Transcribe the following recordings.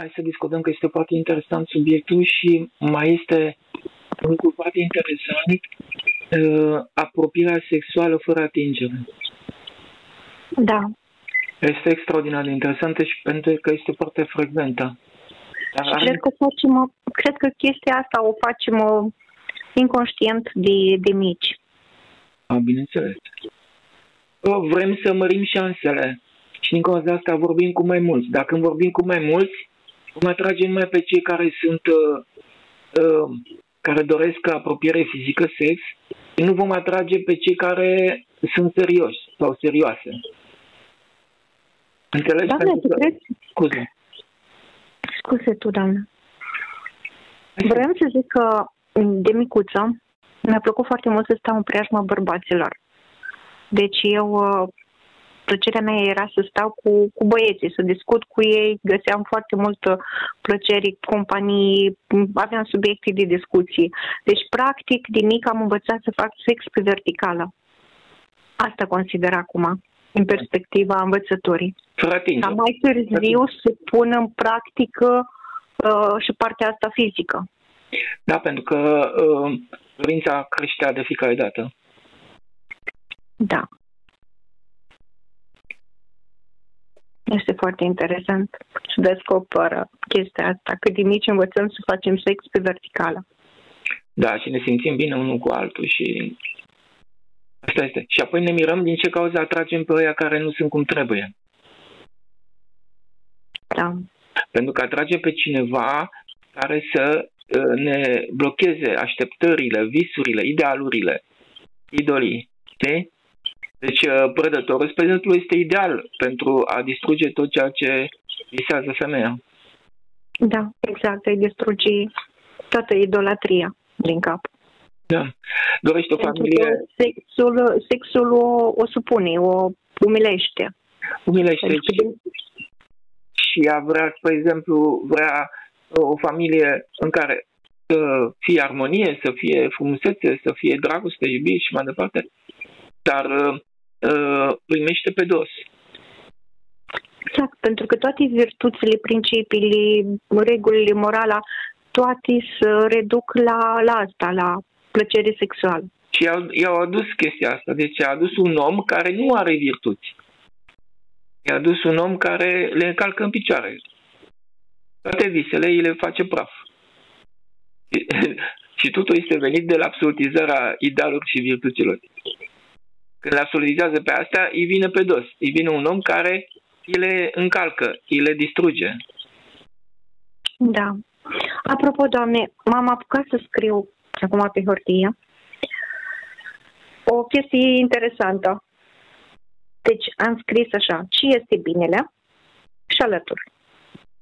hai să discutăm că este foarte interesant subiectul și mai este un lucru foarte interesant, uh, apropierea sexuală fără atingere. Da. Este extraordinar de interesantă și pentru că este foarte frecventă. Dar și cred că, facem, cred că chestia asta o facem uh, inconștient de, de mici. A, bineînțeles. O, vrem să mărim șansele și din cauza asta vorbim cu mai mulți. Dacă vorbim cu mai mulți, vom atrage numai pe cei care sunt uh, uh, care doresc apropiere fizică, sex, și nu vom atrage pe cei care sunt serioși sau serioase. Înțelegi? Doamne, tu crezi? Scuze. Scuze tu, doamnă. Vreau să zic că de micuță mi-a plăcut foarte mult să stau în preajma bărbaților. Deci eu, uh, plăcerea mea era să stau cu, cu băieții, să discut cu ei, găseam foarte multă plăcere, companii, aveam subiecte de discuții. Deci, practic, din mic am învățat să fac sex pe verticală. Asta consider acum, în perspectiva învățătorii. Fratință. Ca mai târziu să pun în practică uh, și partea asta fizică. Da, pentru că uh, dorința creștea de fiecare dată. Da. Este foarte interesant să descoperă chestia asta, că din mici învățăm să facem sex pe verticală. Da, și ne simțim bine unul cu altul și asta este. Și apoi ne mirăm din ce cauză atragem pe ăia care nu sunt cum trebuie. Da. Pentru că atrage pe cineva care să uh, ne blocheze așteptările, visurile, idealurile, idolii. Știi? Deci uh, prădătorul, spre exemplu, este ideal pentru a distruge tot ceea ce visează femeia. Da, exact. Îi distruge toată idolatria din cap. Da. Dorește o Pentru familie... Sexul, sexul o, o supune, o umilește. Umilește. Pentru și, și ea vrea, spre exemplu, vrea o familie în care să fie armonie, să fie frumusețe, să fie dragoste, iubire și mai departe. Dar uh, Uh, primește pe dos. Exact, pentru că toate virtuțile, principiile, regulile morala, toate se reduc la, la asta, la plăcere sexuală. Și i-au, i-au adus chestia asta. Deci i-a adus un om care nu are virtuți. I-a adus un om care le încalcă în picioare. Toate visele îi le face praf. și totul este venit de la absolutizarea idealului și virtuților. Când le absolutizează pe astea, îi vine pe dos. Îi vine un om care îi le încalcă, îi le distruge. Da. Apropo, doamne, m-am apucat să scriu acum pe hârtie o chestie interesantă. Deci am scris așa, ce este binele și alături.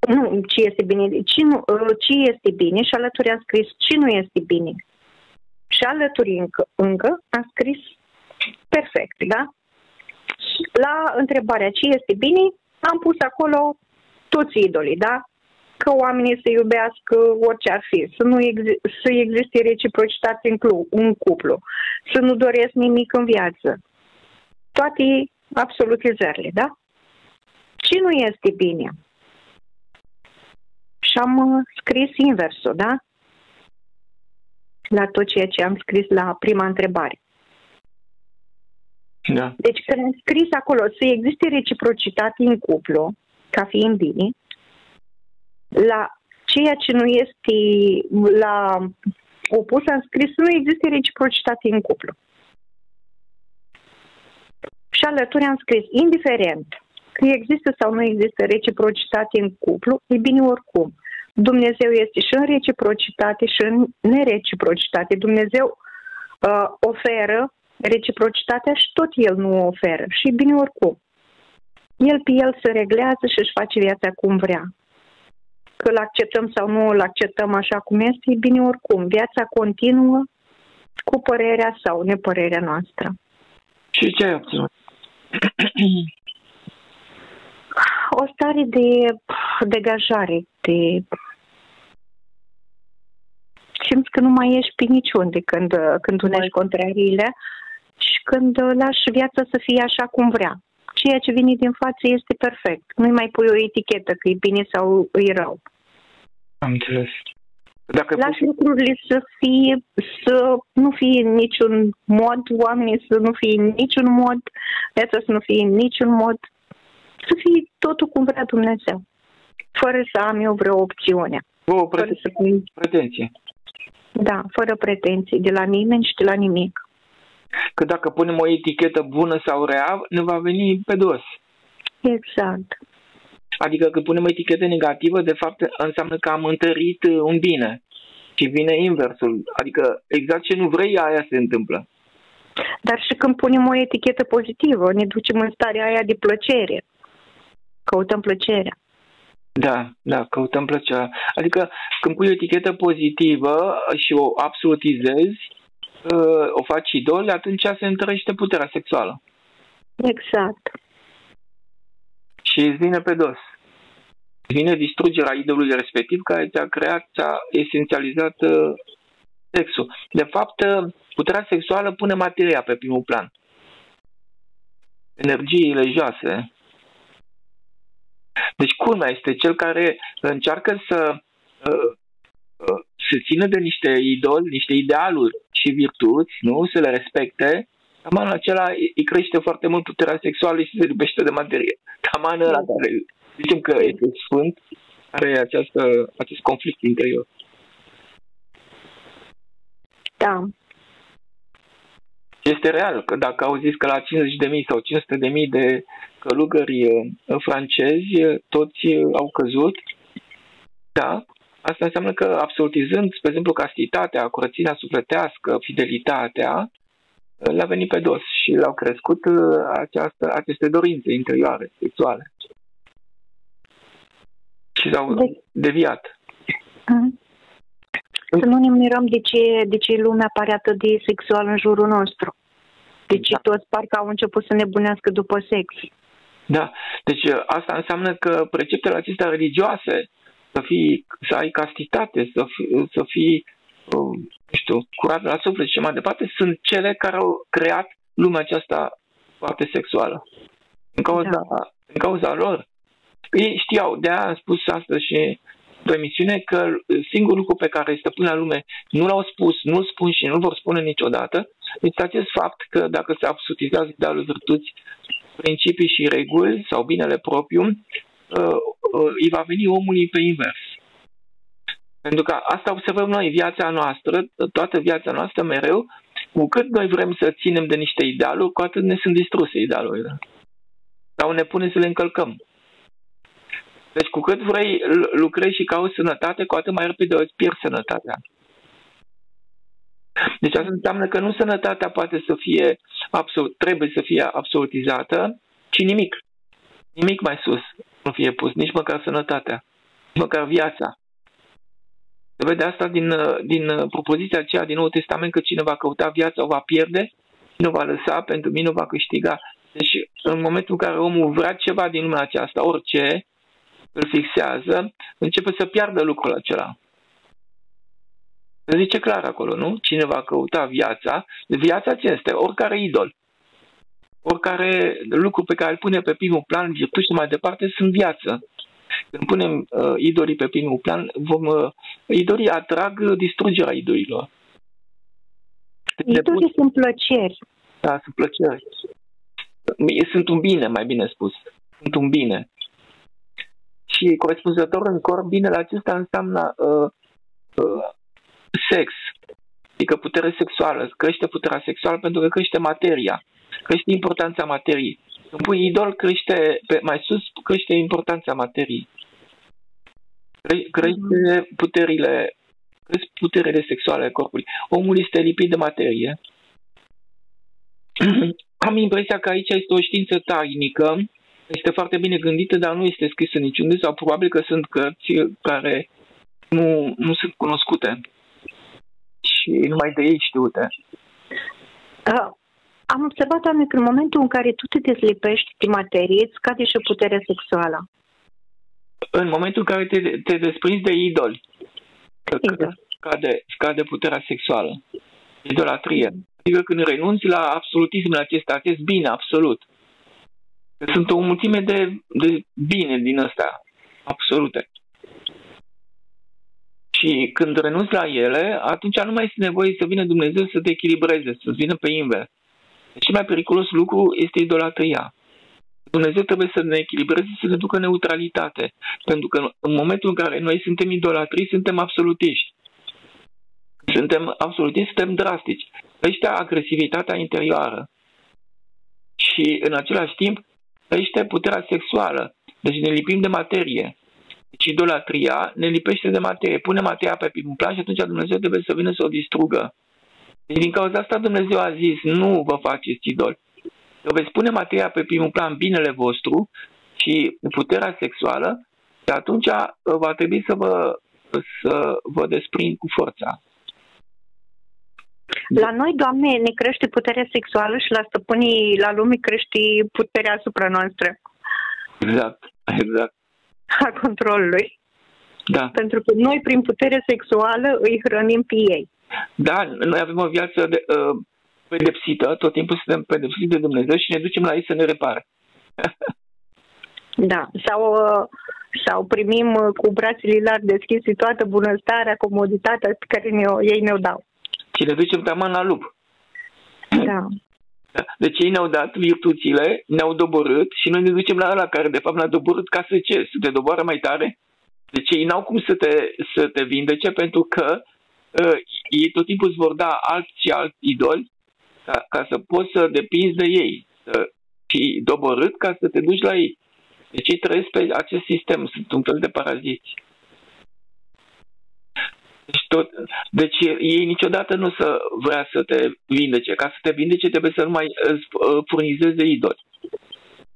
Nu, ce este bine, ce, nu, ce este bine și alături am scris ce nu este bine. Și alături încă, încă am scris perfect, da? La întrebarea ce este bine, am pus acolo toți idolii, da? Că oamenii să iubească orice ar fi, să nu exi- să existe reciprocitate în, clu- în cuplu, să nu doresc nimic în viață. Toate absolutizările, da? Ce nu este bine? Și am uh, scris inversul, da? La tot ceea ce am scris la prima întrebare. Da. Deci când am scris acolo să existe reciprocitate în cuplu, ca fiind bine, la ceea ce nu este la opus am scris să nu existe reciprocitate în cuplu. Și alături am scris, indiferent că există sau nu există reciprocitate în cuplu, e bine oricum. Dumnezeu este și în reciprocitate și în nereciprocitate. Dumnezeu uh, oferă reciprocitatea și tot el nu o oferă. Și bine oricum. El pe el se reglează și își face viața cum vrea. Că îl acceptăm sau nu îl acceptăm așa cum este, e bine oricum. Viața continuă cu părerea sau nepărerea noastră. Și ce ai obținut? O stare de degajare, de simți că nu mai ești pe niciunde când, când unești contrariile și când lași viața să fie așa cum vrea. ceea ce vine din față este perfect. Nu-i mai pui o etichetă că e bine sau e rău. Am înțeles. Dacă Lași lucrurile să fie, să nu fie în niciun mod, oamenii să nu fie în niciun mod, viața să nu fie în niciun mod, să fie totul cum vrea Dumnezeu, fără să am eu vreo opțiune. O pretenție. Fără să... pretenție. Da, fără pretenții de la nimeni și de la nimic. Că dacă punem o etichetă bună sau rea, ne va veni pe dos. Exact. Adică când punem o etichetă negativă, de fapt înseamnă că am întărit un bine. Și vine inversul. Adică exact ce nu vrei, aia se întâmplă. Dar și când punem o etichetă pozitivă, ne ducem în starea aia de plăcere. Căutăm plăcerea. Da, da, căutăm plăcerea. Adică când pui o etichetă pozitivă și o absolutizezi, uh, o faci idol, atunci se întărește puterea sexuală. Exact. Și îți vine pe dos. Vine distrugerea idolului respectiv care ți-a creat, ți-a esențializat uh, sexul. De fapt, uh, puterea sexuală pune materia pe primul plan. Energiile joase, deci culmea este cel care încearcă să uh, uh, se țină de niște idoli, niște idealuri și virtuți, nu? Să le respecte, tamanul acela îi crește foarte mult puterea sexuală și se iubește de materie. Tamanul ăla care zicem că este sfânt, are această, acest conflict interior. Da. Este real că dacă au zis că la 50.000 sau 500.000 de călugări uh, francezi, uh, toți uh, au căzut. Da, asta înseamnă că absolutizând, spre exemplu, castitatea, curățenia sufletească, fidelitatea, le-a venit pe dos și le-au crescut această, aceste dorințe interioare, sexuale. Și s-au de... deviat. Să nu ne mirăm de ce, de ce lumea pare atât de sexual în jurul nostru. Deci da. toți parcă au început să nebunească după sex. Da, deci uh, asta înseamnă că preceptele acestea religioase, să fii, să ai castitate, să fii, să fii uh, nu știu, curat la suflet și mai departe, sunt cele care au creat lumea aceasta foarte sexuală. În cauza, da. în cauza lor. Ei știau, de aia am spus asta și pe emisiune că singurul lucru pe care stăpân la lume nu l-au spus, nu-l spun și nu-l vor spune niciodată, este acest fapt că dacă se absolutizează idealul virtuți principii și reguli sau binele propriu, uh, uh, îi va veni omului pe invers. Pentru că asta observăm noi, viața noastră, toată viața noastră mereu, cu cât noi vrem să ținem de niște idealuri, cu atât ne sunt distruse idealurile. Sau ne pune să le încălcăm. Deci cu cât vrei lucrezi și cauți sănătate, cu atât mai repede îți pierzi sănătatea. Deci asta înseamnă că nu sănătatea poate să fie absolut, trebuie să fie absolutizată, ci nimic. Nimic mai sus nu fie pus, nici măcar sănătatea, nici măcar viața. Se vede asta din, din propoziția aceea din Nou Testament că cine va căuta viața o va pierde, cine o va lăsa pentru mine o va câștiga. Deci în momentul în care omul vrea ceva din lumea aceasta, orice, îl fixează, începe să piardă lucrul acela. Se zice clar acolo, nu? Cine va căuta viața, viața ce este? Oricare idol. Oricare lucru pe care îl pune pe primul plan, virtuți și mai departe, sunt viață. Când punem uh, idolii pe primul plan, vom, uh, idolii atrag distrugerea idolilor. Idolii sunt plăceri. Da, sunt plăceri. Sunt un bine, mai bine spus. Sunt un bine. Și corespunzător în corp, binele acesta înseamnă uh, uh, sex, adică putere sexuală, crește puterea sexuală pentru că crește materia, crește importanța materiei. Când pui idol, crește, pe, mai sus, crește importanța materiei. Cre, crește puterile, crește puterile sexuale ale corpului. Omul este lipit de materie. Am impresia că aici este o știință tainică, este foarte bine gândită, dar nu este scrisă niciunde sau probabil că sunt cărți care nu, nu sunt cunoscute și numai de ei știute. Uh, am observat, Doamne, că în momentul în care tu te dezlipești de materie, îți scade și puterea sexuală. În momentul în care te, te desprinzi de idoli, exact. scade, scade puterea sexuală. Idolatrie. Adică când renunți la absolutismul acesta, acest bine absolut. Sunt o mulțime de, de bine din ăsta, absolute. Și când renunți la ele, atunci nu mai este nevoie să vină Dumnezeu să te echilibreze, să vină pe invers. Cel mai periculos lucru este idolatria. Dumnezeu trebuie să ne echilibreze, să ne ducă neutralitate. Pentru că în momentul în care noi suntem idolatrii, suntem absolutiști. Suntem absolutiști, suntem drastici. Ăștia agresivitatea interioară. Și în același timp, ăștia puterea sexuală. Deci ne lipim de materie. Deci idolatria ne lipește de materie. Pune materia pe primul plan și atunci Dumnezeu trebuie să vină să o distrugă. Deci din cauza asta Dumnezeu a zis, nu vă faceți idoli. Că veți pune materia pe primul plan binele vostru și puterea sexuală și atunci uh, va trebui să vă, să vă desprind cu forța. La noi, Doamne, ne crește puterea sexuală și la stăpânii la lume crește puterea asupra noastră. Exact, exact. A controlului. Da. Pentru că noi, prin putere sexuală, îi hrănim pe ei. Da, noi avem o viață de, uh, pedepsită, tot timpul suntem pedepsiți de Dumnezeu și ne ducem la ei să ne repare. da, sau, uh, sau primim uh, cu brațele largi deschise toată bunăstarea, comoditatea pe care ne ei ne-o dau. Și ne ducem taman la lup. Da. Da. Deci ei ne-au dat virtuțile, ne-au doborât și noi ne ducem la ăla care de fapt ne-a doborât ca să ce? Să te doboară mai tare? Deci ei n-au cum să te, să te vindece pentru că uh, ei tot timpul îți vor da alți și alți idoli ca, ca să poți să depinzi de ei, să fii doborât ca să te duci la ei. Deci ei trăiesc pe acest sistem, sunt un fel de paraziți. Deci, tot, deci ei niciodată nu să vrea să te vindece. Ca să te vindece trebuie să nu mai uh, furnizeze idoli.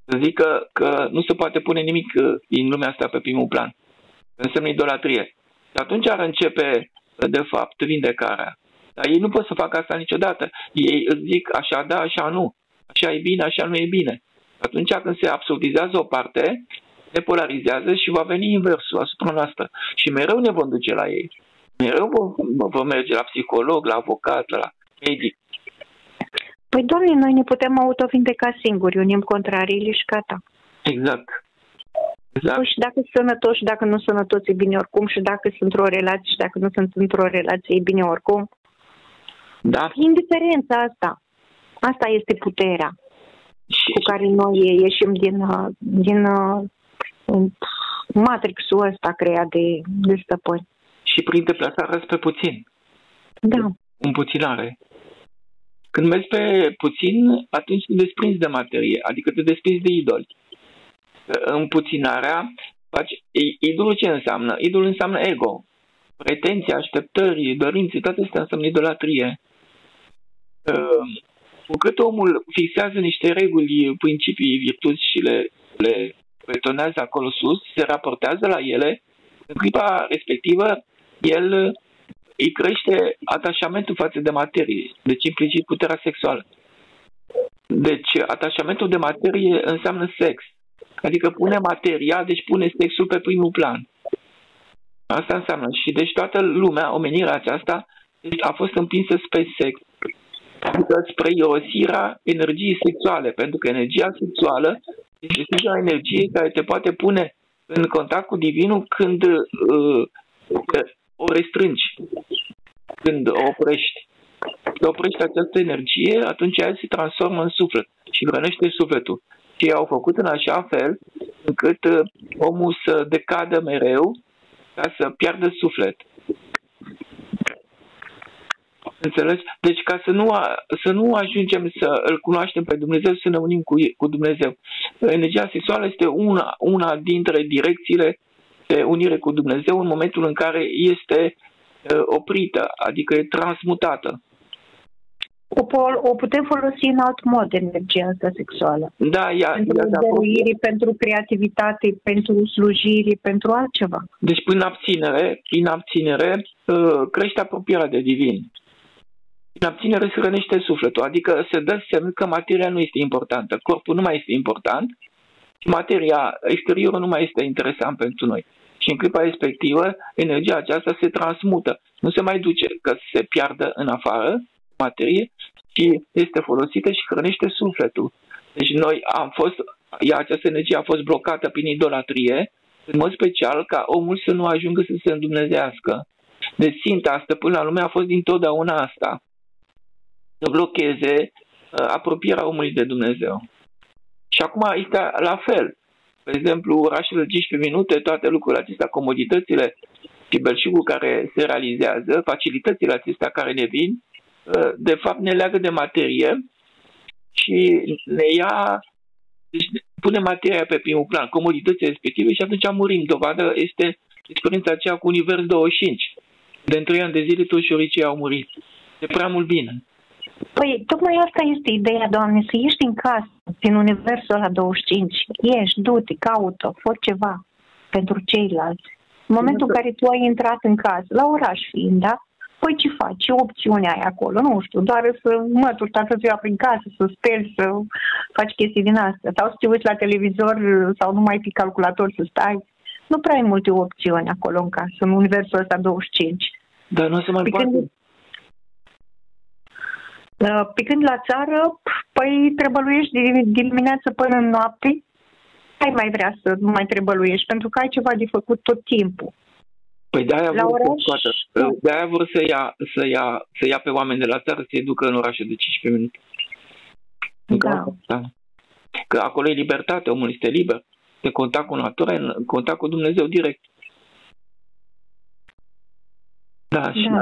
Să zic că, că nu se poate pune nimic uh, din lumea asta pe primul plan. Înseamnă idolatrie. Și atunci ar începe, de fapt, vindecarea. Dar ei nu pot să facă asta niciodată. Ei îți zic așa da, așa nu. Așa e bine, așa nu e bine. Atunci când se absolutizează o parte, ne polarizează și va veni inversul asupra noastră. Și mereu ne vom duce la ei. Mereu vom, vom merge la psiholog, la avocat, la medic. Păi, doamne, noi ne putem autovindeca singuri, unim contrariile și gata. Exact. Exact. Păi și dacă sunt sănătoși și dacă nu sunt sănătoși, e bine oricum. Și dacă sunt într-o relație și dacă nu sunt într-o relație, e bine oricum. Da. Indiferența asta. Asta este puterea și... cu care noi ieșim din, uh, din uh, matrixul ăsta creat de, de stăpâni. Și prin deplasarea pe puțin. Da. puținare. Când mergi pe puțin, atunci te desprinzi de materie, adică te desprinzi de idoli. puținarea, faci... Idolul ce înseamnă? Idolul înseamnă ego. Pretenții, așteptări, dorințe, toate astea înseamnă idolatrie. Ehm, cu cât omul fixează niște reguli, principii, virtuți și le, le betonează acolo sus, se raportează la ele, în clipa respectivă, el îi crește atașamentul față de materie, deci implicit puterea sexuală. Deci atașamentul de materie înseamnă sex, adică pune materia, deci pune sexul pe primul plan. Asta înseamnă. Și deci toată lumea, omenirea aceasta, a fost împinsă spre sex adică spre irosirea energiei sexuale, pentru că energia sexuală este singura energie care te poate pune în contact cu divinul când uh, o restrângi, când o oprești. Când oprești această energie, atunci ea se transformă în suflet și hrănește sufletul. Și au făcut în așa fel încât uh, omul să decadă mereu ca să piardă suflet. Înțelegi? Deci ca să nu, să nu ajungem să îl cunoaștem pe Dumnezeu, să ne unim cu, cu Dumnezeu. Energia sexuală este una, una dintre direcțiile de unire cu Dumnezeu în momentul în care este uh, oprită, adică e transmutată. O, o putem folosi în alt mod, energia asta sexuală. Da, ea, pentru ea dăruire, pentru creativitate, pentru slujire, pentru altceva. Deci prin abținere, prin abținere uh, crește apropierea de divin. În abținere se rănește sufletul, adică se dă semn că materia nu este importantă, corpul nu mai este important, materia exterioară nu mai este interesant pentru noi. Și în clipa respectivă, energia aceasta se transmută, nu se mai duce că se piardă în afară materie, ci este folosită și hrănește sufletul. Deci noi am fost ea, această energie a fost blocată prin idolatrie, în mod special ca omul să nu ajungă să se îndumnezească. Deci ținta stăpâna lumea a fost dintotdeauna asta. Să blocheze uh, apropierea omului de Dumnezeu. Și acum este la fel. De exemplu, orașele de 15 minute, toate lucrurile acestea, comoditățile și belșugul care se realizează, facilitățile acestea care ne vin, uh, de fapt ne leagă de materie și ne ia, deci pune materia pe primul plan, comoditățile respective și atunci murim. Dovadă este experiența aceea cu Univers 25. De în trei ani de zile toți șoricii au murit. De prea mult bine. Păi, tocmai asta este ideea, Doamne, să ieși din casă, din universul ăla 25. Ieși, du-te, caută, fă ceva pentru ceilalți. În momentul în care tu ai intrat în casă, la oraș fiind, da? Păi ce faci? Ce opțiune ai acolo? Nu știu, doar să mături toată ziua prin casă, să speli, să faci chestii din astea. Sau să te uiți la televizor sau numai pe calculator să stai. Nu prea ai multe opțiuni acolo în casă, în universul ăsta 25. Dar nu se mai poate. Când, uh, pe când la țară, păi trebăluiești din dimineață până în noapte, ai mai vrea să nu mai trebăluiești, pentru că ai ceva de făcut tot timpul. Păi de-aia vor, oraș, să de-aia vor să ia, să, ia, să ia pe oameni de la țară să-i ducă în orașe de 15 minute. Da. da. Că acolo e libertate, omul este liber. De contact cu natura, în contact cu Dumnezeu direct. Da, și da.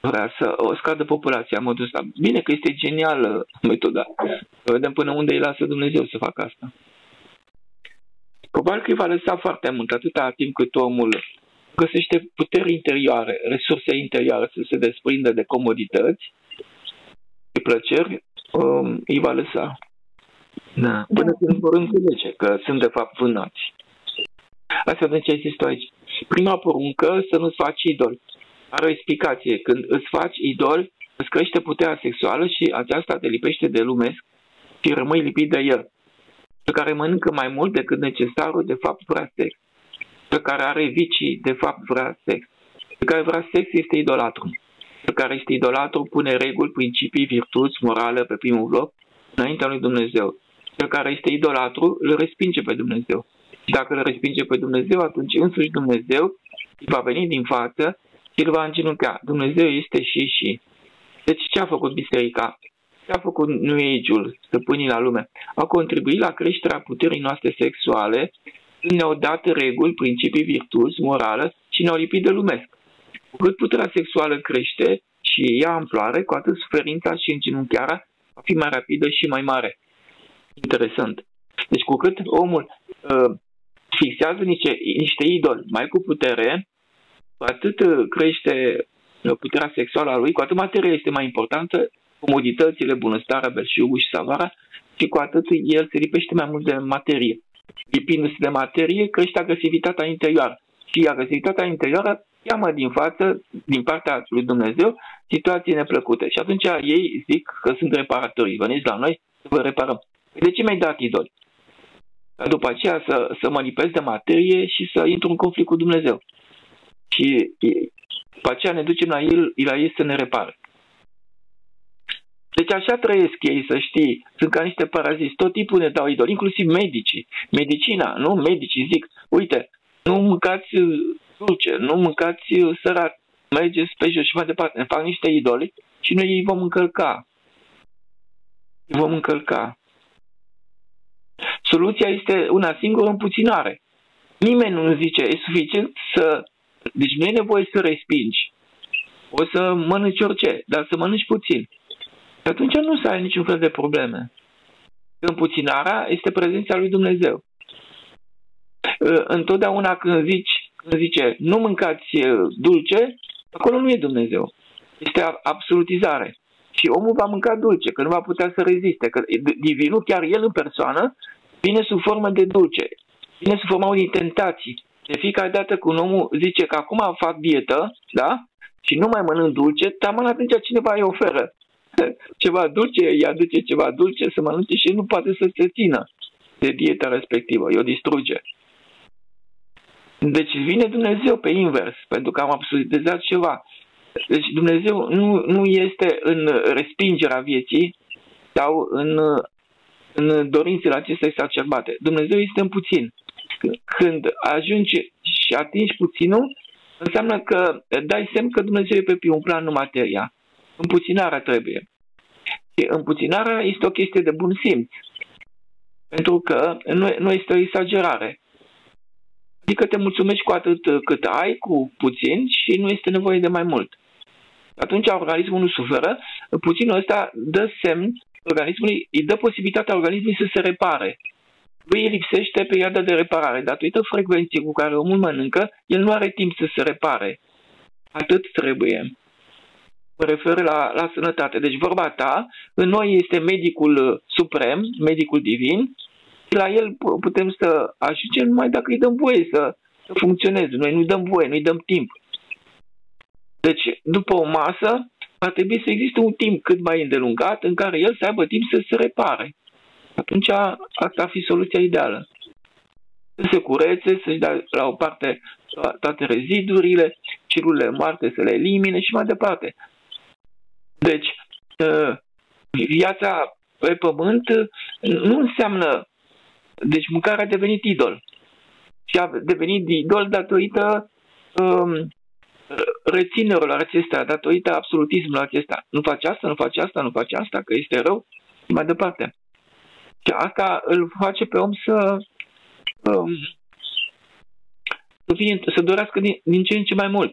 Asta vrea să o scadă populația în modul ăsta. Bine că este genială metoda. Vedem până unde îi lasă Dumnezeu să facă asta. Probabil că îi va lăsa foarte mult, atâta timp cât omul găsește puteri interioare, resurse interioare să se desprindă de comodități, de plăceri, um, îi va lăsa. Da. Până când vor înțelege că sunt de fapt vânați. Asta de ce există aici. Prima poruncă să nu-ți faci idol. Are o explicație. Când îți faci idol, îți crește puterea sexuală și aceasta te lipește de lumesc și rămâi lipit de el. Pe care mănâncă mai mult decât necesarul, de fapt, vrea sex pe care are vicii, de fapt vrea sex. Pe care vrea sex este idolatru. Pe care este idolatru pune reguli, principii, virtuți, morală pe primul loc, înaintea lui Dumnezeu. Cel care este idolatru îl respinge pe Dumnezeu. Și dacă îl respinge pe Dumnezeu, atunci însuși Dumnezeu îi va veni din față și îl va îngenunchea. Dumnezeu este și și. Deci ce a făcut biserica? Ce a făcut New Age-ul, stăpânii la lume? A contribuit la creșterea puterii noastre sexuale ne-au dat reguli, principii, virtuți, morală și ne-au lipit de lumesc. Cu cât puterea sexuală crește și ia amploare, cu atât suferința și îngenunchiarea va fi mai rapidă și mai mare. Interesant. Deci cu cât omul uh, fixează niște, niște idoli mai cu putere, cu atât uh, crește uh, puterea sexuală a lui, cu atât materia este mai importantă, comoditățile, bunăstarea, belșugul și savara, și cu atât el se lipește mai mult de materie lipindu-se de materie, crește agresivitatea interioară. Și agresivitatea interioară cheamă din față, din partea lui Dumnezeu, situații neplăcute. Și atunci ei zic că sunt reparatorii. Veniți la noi să vă reparăm. De ce mi-ai dat idoli? După aceea să, să mă lipesc de materie și să intru în conflict cu Dumnezeu. Și după aceea ne ducem la el, la ei să ne repare. Deci așa trăiesc ei, să știi. Sunt ca niște paraziți. Tot timpul ne dau idoli, inclusiv medicii. Medicina, nu? Medicii zic, uite, nu mâncați uh, dulce, nu mâncați uh, sărat, mergeți pe jos și mai departe. Ne fac niște idoli și noi îi vom încălca. Îi vom încălca. Soluția este una singură, împuținare. Nimeni nu zice, e suficient să... Deci nu e nevoie să respingi. O să mănânci orice, dar să mănânci puțin atunci nu să ai niciun fel de probleme. Împuținarea este prezența lui Dumnezeu. Ă, întotdeauna când zici, când zice nu mâncați ă, dulce, acolo nu e Dumnezeu. Este absolutizare. Și omul va mânca dulce, că nu va putea să reziste. Că divinul, chiar el în persoană, vine sub formă de dulce. Vine sub formă unei tentații. De fiecare dată când omul zice că acum fac dietă, da? Și nu mai mănânc dulce, taman atunci cineva îi oferă ceva dulce, îi aduce ceva dulce să mănânce și nu poate să se țină de dieta respectivă, o distruge. Deci vine Dumnezeu pe invers, pentru că am absolutizat ceva. Deci Dumnezeu nu, nu este în respingerea vieții sau în în dorințele acestea exacerbate. Dumnezeu este în puțin. Când ajungi și atingi puținul, înseamnă că dai semn că Dumnezeu e pe primul plan, nu materia. Împuținarea trebuie. Și împuținarea este o chestie de bun simț. Pentru că nu, nu este o exagerare. Adică te mulțumești cu atât cât ai, cu puțin și nu este nevoie de mai mult. Atunci organismul nu suferă, puținul ăsta dă semn organismului, îi dă posibilitatea organismului să se repare. Lui îi lipsește perioada de reparare. Datorită frecvenției cu care omul mănâncă, el nu are timp să se repare. Atât trebuie. Mă refer la, la sănătate. Deci vorba ta, în noi este medicul suprem, medicul divin, la el putem să ajungem numai dacă îi dăm voie să, să funcționeze. Noi nu-i dăm voie, nu-i dăm timp. Deci, după o masă, ar trebui să existe un timp cât mai îndelungat în care el să aibă timp să se repare. Atunci, asta ar fi soluția ideală. Să se curețe, să-și dea la o parte toate rezidurile, celulele moarte să le elimine și mai departe. Deci, ă, viața pe pământ nu înseamnă deci mâncarea a devenit idol. Și a devenit idol datorită um, reținerilor acestea, datorită absolutismului acesta. Nu faci asta, nu faci asta, nu faci asta, că este rău, și mai departe. Și asta îl face pe om să, um, să, fie, să dorească din, din ce în ce mai mult.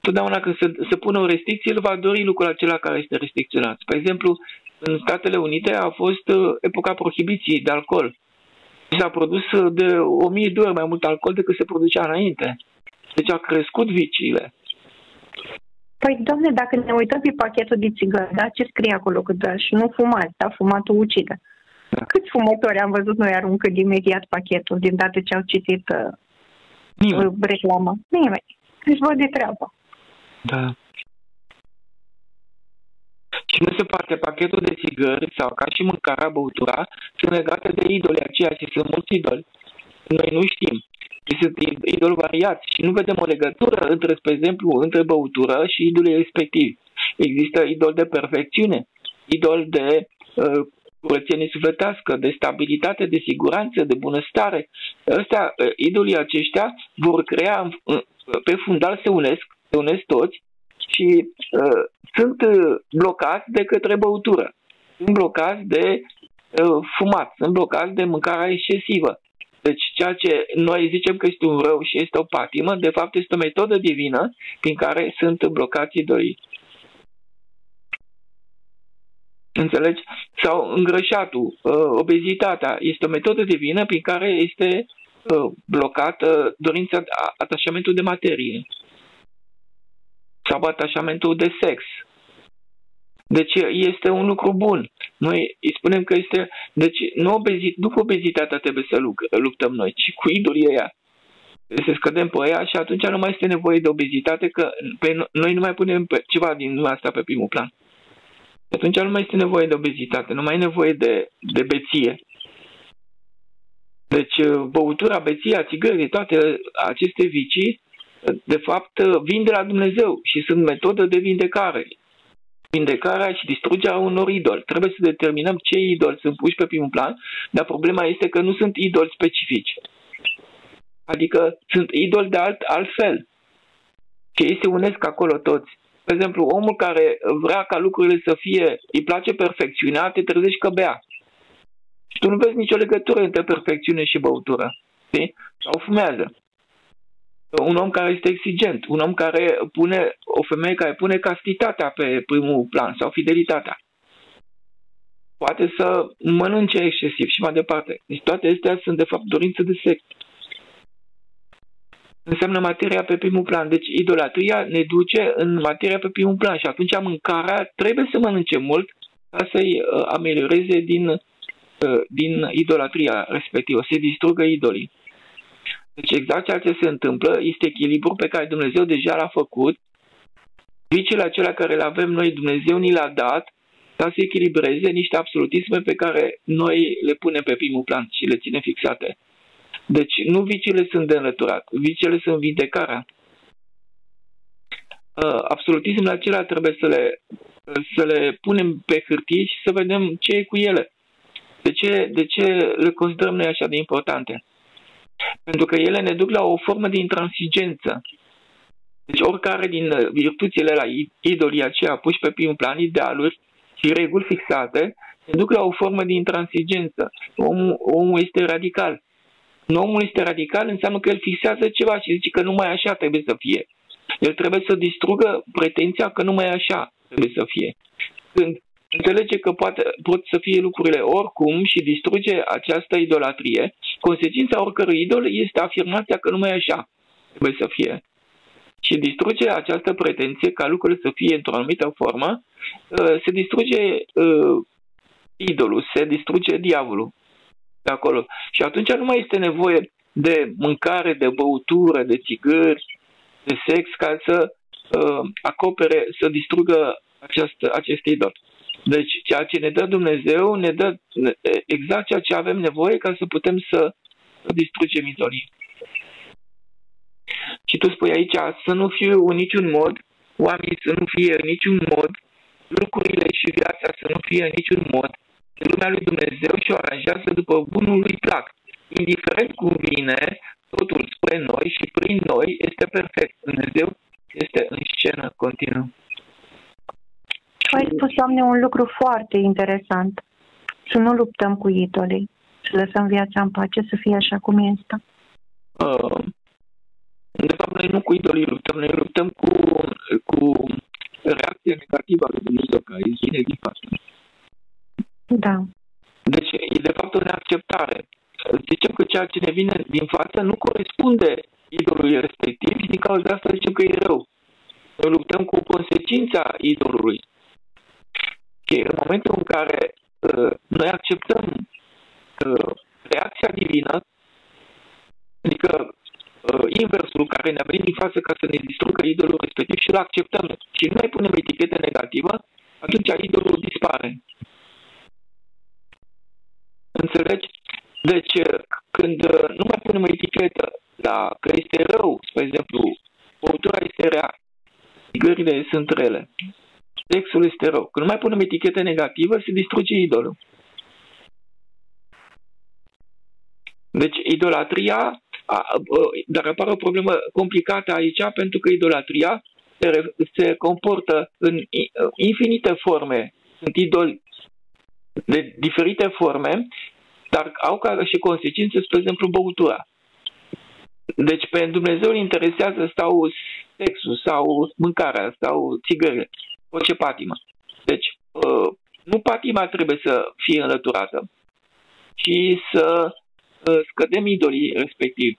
Totdeauna când se, se pune o restricție, el va dori lucrul acela care este restricționat. Spre exemplu, în Statele Unite a fost uh, epoca prohibiției de alcool s-a produs de o mie de ori mai mult alcool decât se producea înainte. Deci a crescut viciile. Păi, doamne, dacă ne uităm pe pachetul de țigări, da, ce scrie acolo? Că da, și nu fumați, da, fumatul ucide. Da. Câți fumători am văzut noi aruncă de imediat pachetul din dată ce au citit uh, reclama? Nimeni. Deci văd de treabă. Da. Și nu se poate pachetul de țigări sau ca și mâncarea, băutura, sunt legate de idoli aceia și sunt mulți idoli. Noi nu știm. Sunt idoli variați și nu vedem o legătură între, spre exemplu, între băutură și idolii respectivi. Există idol de perfecțiune, idol de uh, curățenie sufletească, de stabilitate, de siguranță, de bunăstare. Ăstea, uh, idolii aceștia vor crea, uh, pe fundal se unesc, se unesc toți și uh, sunt uh, blocați de către băutură, sunt blocați de uh, fumat, sunt blocați de mâncarea excesivă. Deci ceea ce noi zicem că este un rău și este o patimă, de fapt este o metodă divină prin care sunt blocați doi. Înțelegi? Sau îngrășatul, uh, obezitatea, este o metodă divină prin care este uh, blocată dorința, atașamentul de materie sau atașamentul de sex. Deci este un lucru bun. Noi îi spunem că este... Deci nu, obezit, nu cu obezitatea trebuie să luptăm noi, ci cu idolii ăia. Să scădem pe ea și atunci nu mai este nevoie de obezitate, că pe noi nu mai punem pe ceva din lumea asta pe primul plan. Atunci nu mai este nevoie de obezitate, nu mai e nevoie de, de beție. Deci băutura, beția, țigării, toate aceste vicii de fapt, vin de la Dumnezeu și sunt metodă de vindecare. Vindecarea și distrugerea unor idoli. Trebuie să determinăm ce idoli sunt puși pe primul plan, dar problema este că nu sunt idoli specifici. Adică sunt idoli de alt, altfel. Și ei se unesc acolo toți. De exemplu, omul care vrea ca lucrurile să fie, îi place perfecțiunea, te trezești că bea. Și tu nu vezi nicio legătură între perfecțiune și băutură. Știi? Sau fumează un om care este exigent, un om care pune, o femeie care pune castitatea pe primul plan sau fidelitatea. Poate să mănânce excesiv și mai departe. Deci toate astea sunt de fapt dorințe de sex. Înseamnă materia pe primul plan. Deci idolatria ne duce în materia pe primul plan și atunci mâncarea trebuie să mănânce mult ca să-i uh, amelioreze din, uh, din idolatria respectivă, să distrugă idolii. Deci exact ceea ce se întâmplă este echilibru pe care Dumnezeu deja l-a făcut. Vicile acelea care le avem noi, Dumnezeu ni le-a dat ca să echilibreze niște absolutisme pe care noi le punem pe primul plan și le ținem fixate. Deci nu vicile sunt de înlăturat, vicile sunt vindecarea. Uh, absolutismele acelea trebuie să le, să le punem pe hârtie și să vedem ce e cu ele. De ce, de ce le considerăm noi așa de importante? Pentru că ele ne duc la o formă de intransigență. Deci oricare din virtuțile la idolii aceia puși pe primul plan, idealuri și reguli fixate, ne duc la o formă de intransigență. Omul, omul este radical. Când omul este radical, înseamnă că el fixează ceva și zice că numai așa trebuie să fie. El trebuie să distrugă pretenția că numai așa trebuie să fie. Când înțelege că poate, pot să fie lucrurile oricum și distruge această idolatrie, consecința oricărui idol este afirmația că numai așa trebuie să fie. Și distruge această pretenție ca lucrurile să fie într-o anumită formă, uh, se distruge uh, idolul, se distruge diavolul de acolo. Și atunci nu mai este nevoie de mâncare, de băutură, de țigări, de sex ca să uh, acopere, să distrugă acest, acest idol. Deci ceea ce ne dă Dumnezeu ne dă exact ceea ce avem nevoie ca să putem să, să distrugem idolii. Și tu spui aici să nu fiu în niciun mod, oamenii să nu fie în niciun mod, lucrurile și viața să nu fie în niciun mod de lumea lui Dumnezeu și o aranjează după bunul lui plac. Indiferent cum vine, totul spre noi și prin noi este perfect. Dumnezeu este în scenă continuă. Ai spus, Doamne, un lucru foarte interesant. Să nu luptăm cu idolii, să lăsăm viața în pace, să fie așa cum este. Uh, de fapt, noi nu cu idolii luptăm, noi luptăm cu, cu reacția negativă a lui Dumnezeu, care vine din față. Da. Deci, e de fapt o neacceptare. Zicem că ceea ce ne vine din față nu corespunde idolului respectiv și din cauza asta zicem că e rău. Noi luptăm cu consecința idolului. Și în momentul în care uh, noi acceptăm uh, reacția divină, adică uh, inversul care ne-a venit din față ca să ne distrugă idolul respectiv și îl acceptăm și nu mai punem etichetă negativă, atunci idolul dispare. Înțelegi? Deci, când uh, nu mai punem etichetă la că este rău, spre exemplu, băutura este rea, gările sunt rele, sexul este rău. Când nu mai punem etichetă negativă, se distruge idolul. Deci, idolatria, a, a, dar apare o problemă complicată aici, pentru că idolatria se, se comportă în infinite forme. Sunt idoli de diferite forme, dar au ca și consecințe, spre exemplu, băutura. Deci pe Dumnezeu îl interesează sau sexul, sau mâncarea, sau țigările, orice patimă. Deci uh, nu patima trebuie să fie înlăturată, ci să uh, scădem idolii respectiv.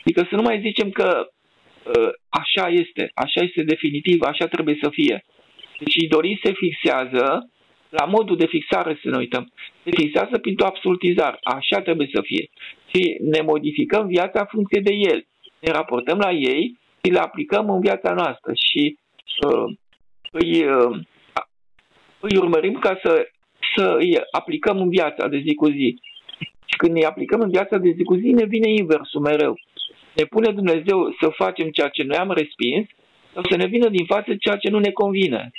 Adică să nu mai zicem că uh, așa este, așa este definitiv, așa trebuie să fie. Deci idolii se fixează la modul de fixare să ne uităm. Se fixează printr-o absolutizare. Așa trebuie să fie. Și ne modificăm viața în funcție de el. Ne raportăm la ei și le aplicăm în viața noastră și uh, îi, uh, îi urmărim ca să, să îi aplicăm în viața de zi cu zi. Și când îi aplicăm în viața de zi cu zi, ne vine inversul mereu. Ne pune Dumnezeu să facem ceea ce noi am respins sau să ne vină din față ceea ce nu ne convine.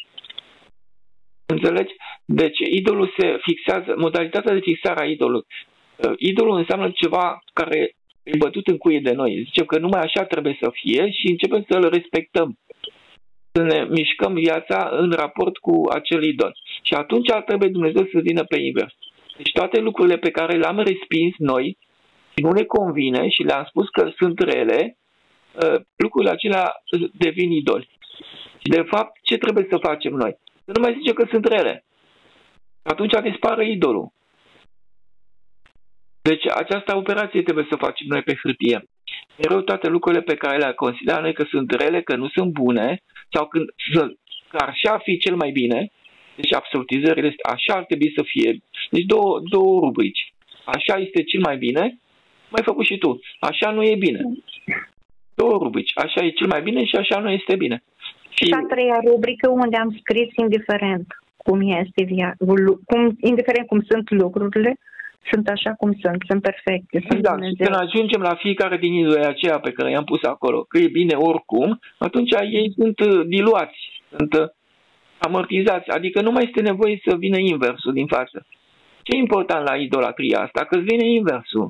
Înțelegi? Deci idolul se fixează, modalitatea de fixare a idolului. Uh, idolul înseamnă ceva care e bătut în cuie de noi. Zicem că numai așa trebuie să fie și începem să-l respectăm. Să ne mișcăm viața în raport cu acel idol. Și atunci ar trebui Dumnezeu să vină pe invers. Deci toate lucrurile pe care le-am respins noi și nu ne convine și le-am spus că sunt rele, uh, lucrurile acelea devin idoli. Și de fapt, ce trebuie să facem noi? Să nu mai zice că sunt rele. Atunci dispare idolul. Deci această operație trebuie să facem noi pe hârtie. Mereu toate lucrurile pe care le considerăm noi că sunt rele, că nu sunt bune, sau când că așa ar fi cel mai bine, deci absolutizările așa ar trebui să fie. Deci două, două rubrici. Așa este cel mai bine, mai făcut și tu. Așa nu e bine. Două rubrici. Așa e cel mai bine și așa nu este bine. Și a treia rubrică unde am scris indiferent cum este viața, cum, indiferent cum sunt lucrurile, sunt așa cum sunt, sunt perfecte. Sunt exact. Și când ajungem la fiecare din idolii aceea pe care i-am pus acolo, că e bine oricum, atunci ei sunt uh, diluați, sunt uh, amortizați, adică nu mai este nevoie să vină inversul din față. Ce e important la idolatria asta? Că îți vine inversul.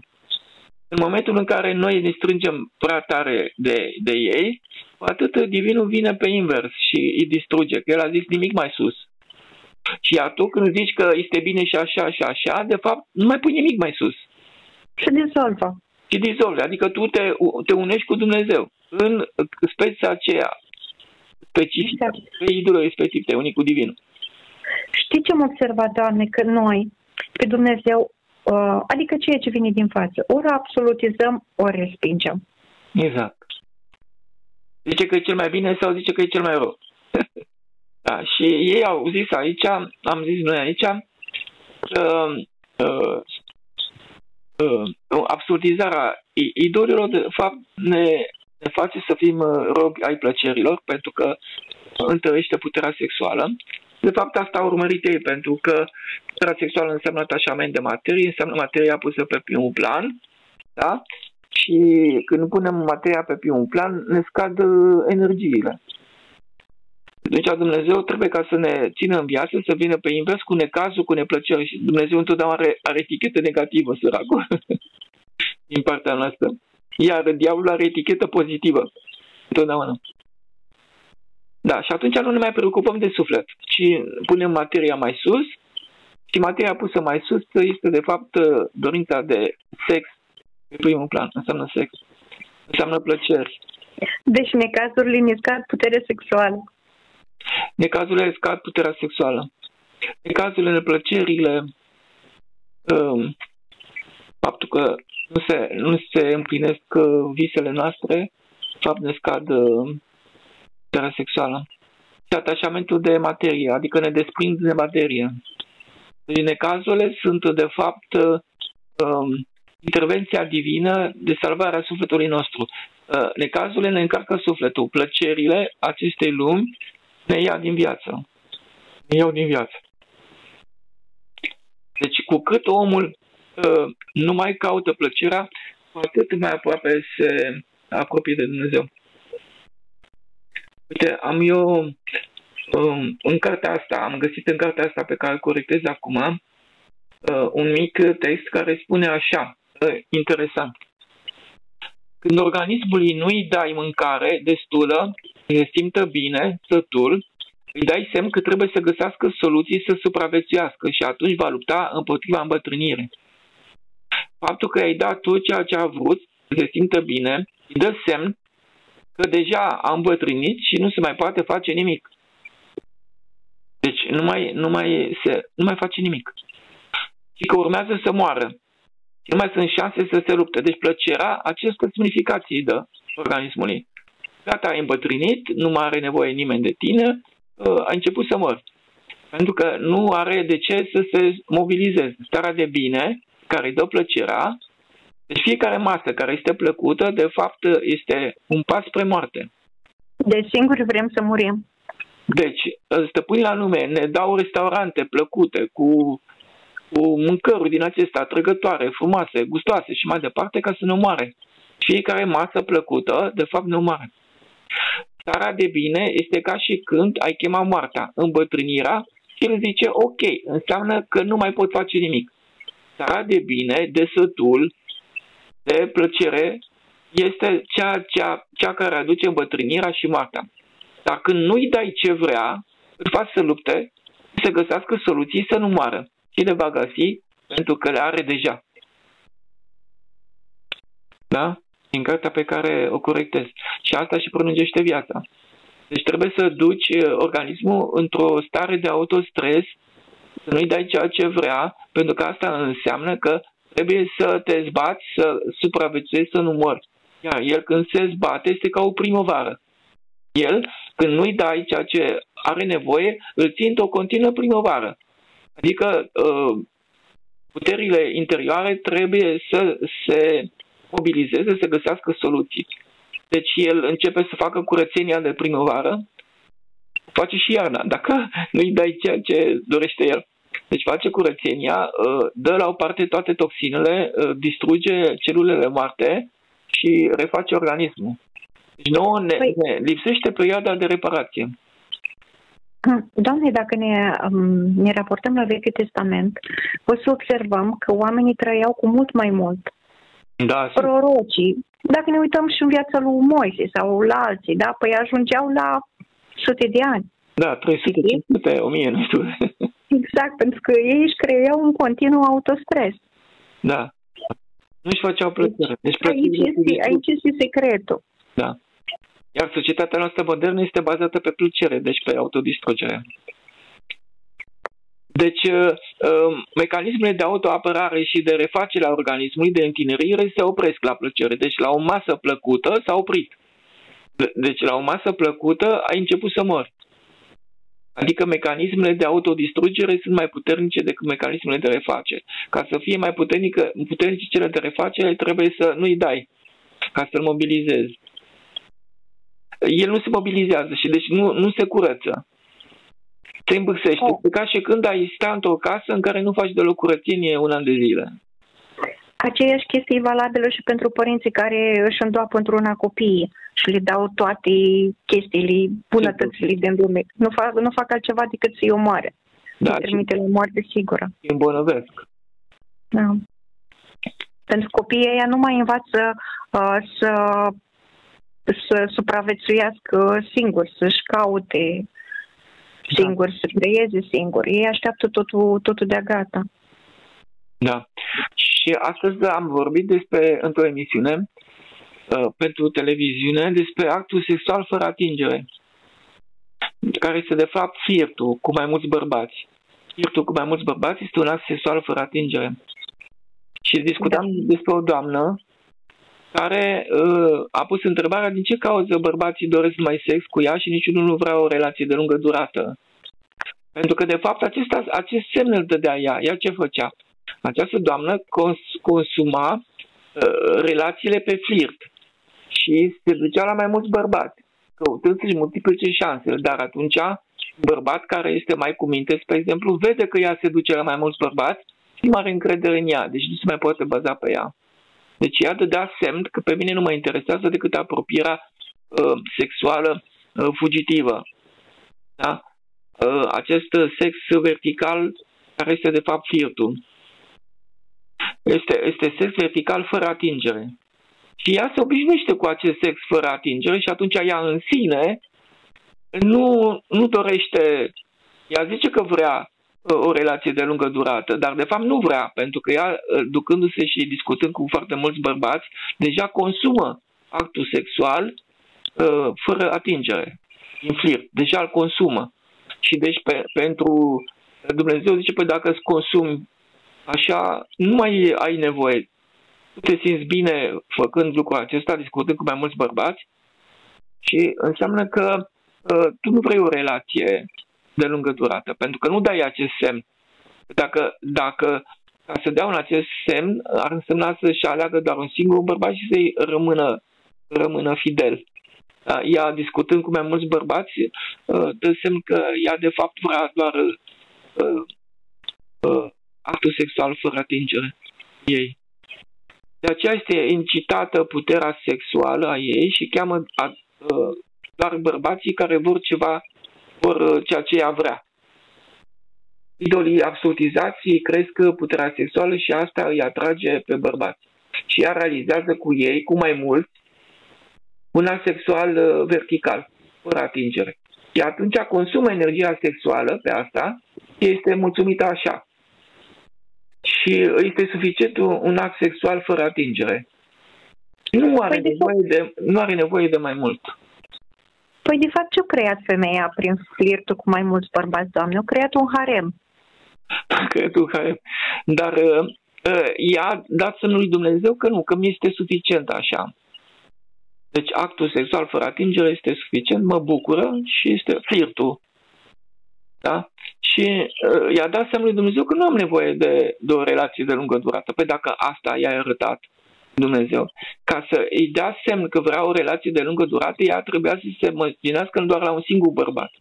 În momentul în care noi ne strângem prea tare de, de ei, atât divinul vine pe invers și îi distruge, că el a zis nimic mai sus. Și iar tu când zici că este bine și așa și așa, de fapt nu mai pui nimic mai sus. Și dizolvă. Și dizolve, adică tu te, te unești cu Dumnezeu în speța aceea specifică, exact. pe idolul respectiv, te uni cu divinul. Știi ce am observat, Doamne, că noi, pe Dumnezeu, uh, adică ceea ce vine din față, ori absolutizăm, ori respingem. Exact. Zice că e cel mai bine sau zice că e cel mai rău. da, și ei au zis aici, am zis noi aici, că uh, uh, absurdizarea idolilor, de fapt, ne, ne face să fim uh, robi ai plăcerilor, pentru că întărește puterea sexuală. De fapt, asta au urmărit ei, pentru că puterea sexuală înseamnă atașament de materie, înseamnă materia pusă pe primul plan, da? Și când punem materia pe primul plan, ne scad uh, energiile. Deci Dumnezeu trebuie ca să ne țină în viață, să vină pe invers cu necazul, cu neplăcere. Și Dumnezeu întotdeauna are, are etichetă negativă, săracul, din partea noastră. Iar diavolul are etichetă pozitivă, întotdeauna. Da, și atunci nu ne mai preocupăm de suflet, ci punem materia mai sus și materia pusă mai sus este de fapt dorința de sex pe primul plan, înseamnă sex, înseamnă plăceri. Deci necazurile ne scad puterea sexuală. Necazurile scad puterea sexuală. Necazurile, neplăcerile, um, faptul că nu se, nu se împlinesc uh, visele noastre, fapt ne scad uh, puterea sexuală. Și atașamentul de materie, adică ne desprind de materie. Deci necazurile sunt de fapt uh, um, intervenția divină de salvarea sufletului nostru. Uh, necazurile ne încarcă sufletul, plăcerile acestei lumi ne ia din viață. Ne iau din viață. Deci cu cât omul uh, nu mai caută plăcerea, cu atât mai aproape se apropie de Dumnezeu. Uite, am eu um, în cartea asta, am găsit în cartea asta pe care o corectez acum, uh, un mic text care spune așa, uh, interesant. Când organismului nu îi dai mâncare destulă, se simtă bine, sătul, îi dai semn că trebuie să găsească soluții să supraviețuiască și atunci va lupta împotriva îmbătrânirii. Faptul că ai dat tu ceea ce a vrut, să se simtă bine, îi dă semn că deja a îmbătrânit și nu se mai poate face nimic. Deci nu mai, nu mai, se, nu mai face nimic. Și că urmează să moară. Nu mai sunt șanse să se lupte. Deci plăcerea, această semnificație dă organismului. Gata, ai îmbătrânit, nu mai are nevoie nimeni de tine, uh, a început să mor. Pentru că nu are de ce să se mobilizeze. Starea de bine, care îi dă plăcerea, deci fiecare masă care este plăcută, de fapt, este un pas spre moarte. Deci singur vrem să murim. Deci, stăpânii la lume ne dau restaurante plăcute, cu, cu mâncăruri din acestea atrăgătoare, frumoase, gustoase și mai departe, ca să ne omoare. Fiecare masă plăcută, de fapt, ne omoare. Starea de bine este ca și când ai chema moartea, îmbătrânirea, și el zice, ok, înseamnă că nu mai pot face nimic. Starea de bine, de sătul, de plăcere este cea, cea, cea care aduce îmbătrânirea și moartea. Dar când nu-i dai ce vrea, îl faci să lupte, să găsească soluții să nu moară. Și le va găsi pentru că le are deja. Da? Din cartea pe care o corectez. Și asta și prelungește viața. Deci trebuie să duci uh, organismul într-o stare de autostres, să nu-i dai ceea ce vrea, pentru că asta înseamnă că trebuie să te zbați, să supraviețuiești, să nu mori. Iar el când se zbate este ca o primăvară. El, când nu-i dai ceea ce are nevoie, îl țin o continuă primăvară. Adică uh, puterile interioare trebuie să se mobilizeze, să găsească soluții. Deci el începe să facă curățenia de primăvară, face și iarna, dacă nu-i dai ceea ce dorește el. Deci face curățenia, uh, dă la o parte toate toxinele, uh, distruge celulele moarte și reface organismul. Deci nouă ne, păi... ne lipsește perioada de reparație. Doamne, dacă ne, um, ne raportăm la Vechiul Testament, o să observăm că oamenii trăiau cu mult mai mult. Da, Prorocii, dacă ne uităm și în viața lui Moise sau la alții, da, păi ajungeau la sute de ani. Da, 300, 500, 1000, nu știu. Exact, pentru că ei își creau un continuu autostres. Da. Nu-și făceau plăcere. Deci, aici, este, aici este secretul. Da. Iar societatea noastră modernă este bazată pe plăcere, deci pe autodistrugere. Deci, uh, uh, mecanismele de autoapărare și de refacere a organismului, de întinerire, se opresc la plăcere. Deci, la o masă plăcută s-a oprit. Deci, la o masă plăcută ai început să mori. Adică mecanismele de autodistrugere sunt mai puternice decât mecanismele de refacere. Ca să fie mai puternică, puternice cele de refacere, trebuie să nu-i dai, ca să-l mobilizezi. El nu se mobilizează și deci nu, nu se curăță. Se îmbârsește. Oh. ca și când ai sta într-o casă în care nu faci deloc curățenie un an de zile. Aceeași chestie e valabilă și pentru părinții care își îndoapă într-una copiii și le dau toate chestiile, bunătățile din lume. Nu fac, nu fac altceva decât să-i omoare. Da, îi trimite la moarte sigură. Îi îmbolnăvesc. Da. Pentru copiii ăia nu mai învață uh, să, să supraviețuiască singur, să-și caute singur, da. să creeze singur. Ei așteaptă totul, totul de-a gata. Da. Și astăzi am vorbit despre, într-o emisiune uh, pentru televiziune, despre actul sexual fără atingere, care este de fapt flirtul cu mai mulți bărbați. Flirtul cu mai mulți bărbați este un act sexual fără atingere. Și discutam da. despre o doamnă care uh, a pus întrebarea din ce cauză bărbații doresc mai sex cu ea și niciunul nu vrea o relație de lungă durată. Pentru că, de fapt, acesta, acest semn îl dădea ea. Ea ce făcea? Această doamnă cons- consuma uh, relațiile pe flirt și se ducea la mai mulți bărbați, căutând să-și multiplice șansele. Dar atunci, bărbat care este mai cu minte, spre exemplu, vede că ea se duce la mai mulți bărbați și nu are încredere în ea, deci nu se mai poate baza pe ea. Deci ea dădea semn că pe mine nu mă interesează decât apropierea uh, sexuală uh, fugitivă. Da? Uh, acest sex vertical care este de fapt flirtul. Este, este sex vertical fără atingere. Și ea se obișnuiește cu acest sex fără atingere și atunci ea în sine nu, nu dorește, ea zice că vrea uh, o relație de lungă durată, dar de fapt nu vrea, pentru că ea, uh, ducându-se și discutând cu foarte mulți bărbați, deja consumă actul sexual uh, fără atingere, în flirt, deja îl consumă. Și deci pe, pentru Dumnezeu zice, păi dacă îți consumi așa, nu mai ai nevoie. Tu te simți bine făcând lucrul acesta, discutând cu mai mulți bărbați și înseamnă că uh, tu nu vrei o relație de lungă durată, pentru că nu dai acest semn. Dacă, dacă ca să dea un acest semn, ar însemna să-și aleagă doar un singur bărbat și să-i rămână, rămână fidel. Uh, ea, discutând cu mai mulți bărbați, uh, dă semn că ea, de fapt, vrea doar uh, uh, actul sexual fără atingere ei. De aceea este incitată puterea sexuală a ei și cheamă a, a, doar bărbații care vor ceva, vor ceea ce ea vrea. Idolii absolutizații cresc puterea sexuală și asta îi atrage pe bărbați. Și ea realizează cu ei, cu mai mulți, un act sexual vertical, fără atingere. Și atunci consumă energia sexuală pe asta și este mulțumită așa și este suficient un act sexual fără atingere. Nu are, păi nevoie de, nu are nevoie de mai mult. Păi, de fapt, ce a creat femeia prin flirtul cu mai mulți bărbați, doamne? A creat un harem. A creat un harem. Dar uh, uh, ea dat semnul lui Dumnezeu că nu, că mi este suficient așa. Deci actul sexual fără atingere este suficient, mă bucură și este flirtul. Da? Și uh, i-a dat semnul lui Dumnezeu că nu am nevoie de, de o relație de lungă durată. Pe dacă asta i-a arătat Dumnezeu. Ca să îi dea semn că vrea o relație de lungă durată, ea trebuia să se măginească doar la un singur bărbat.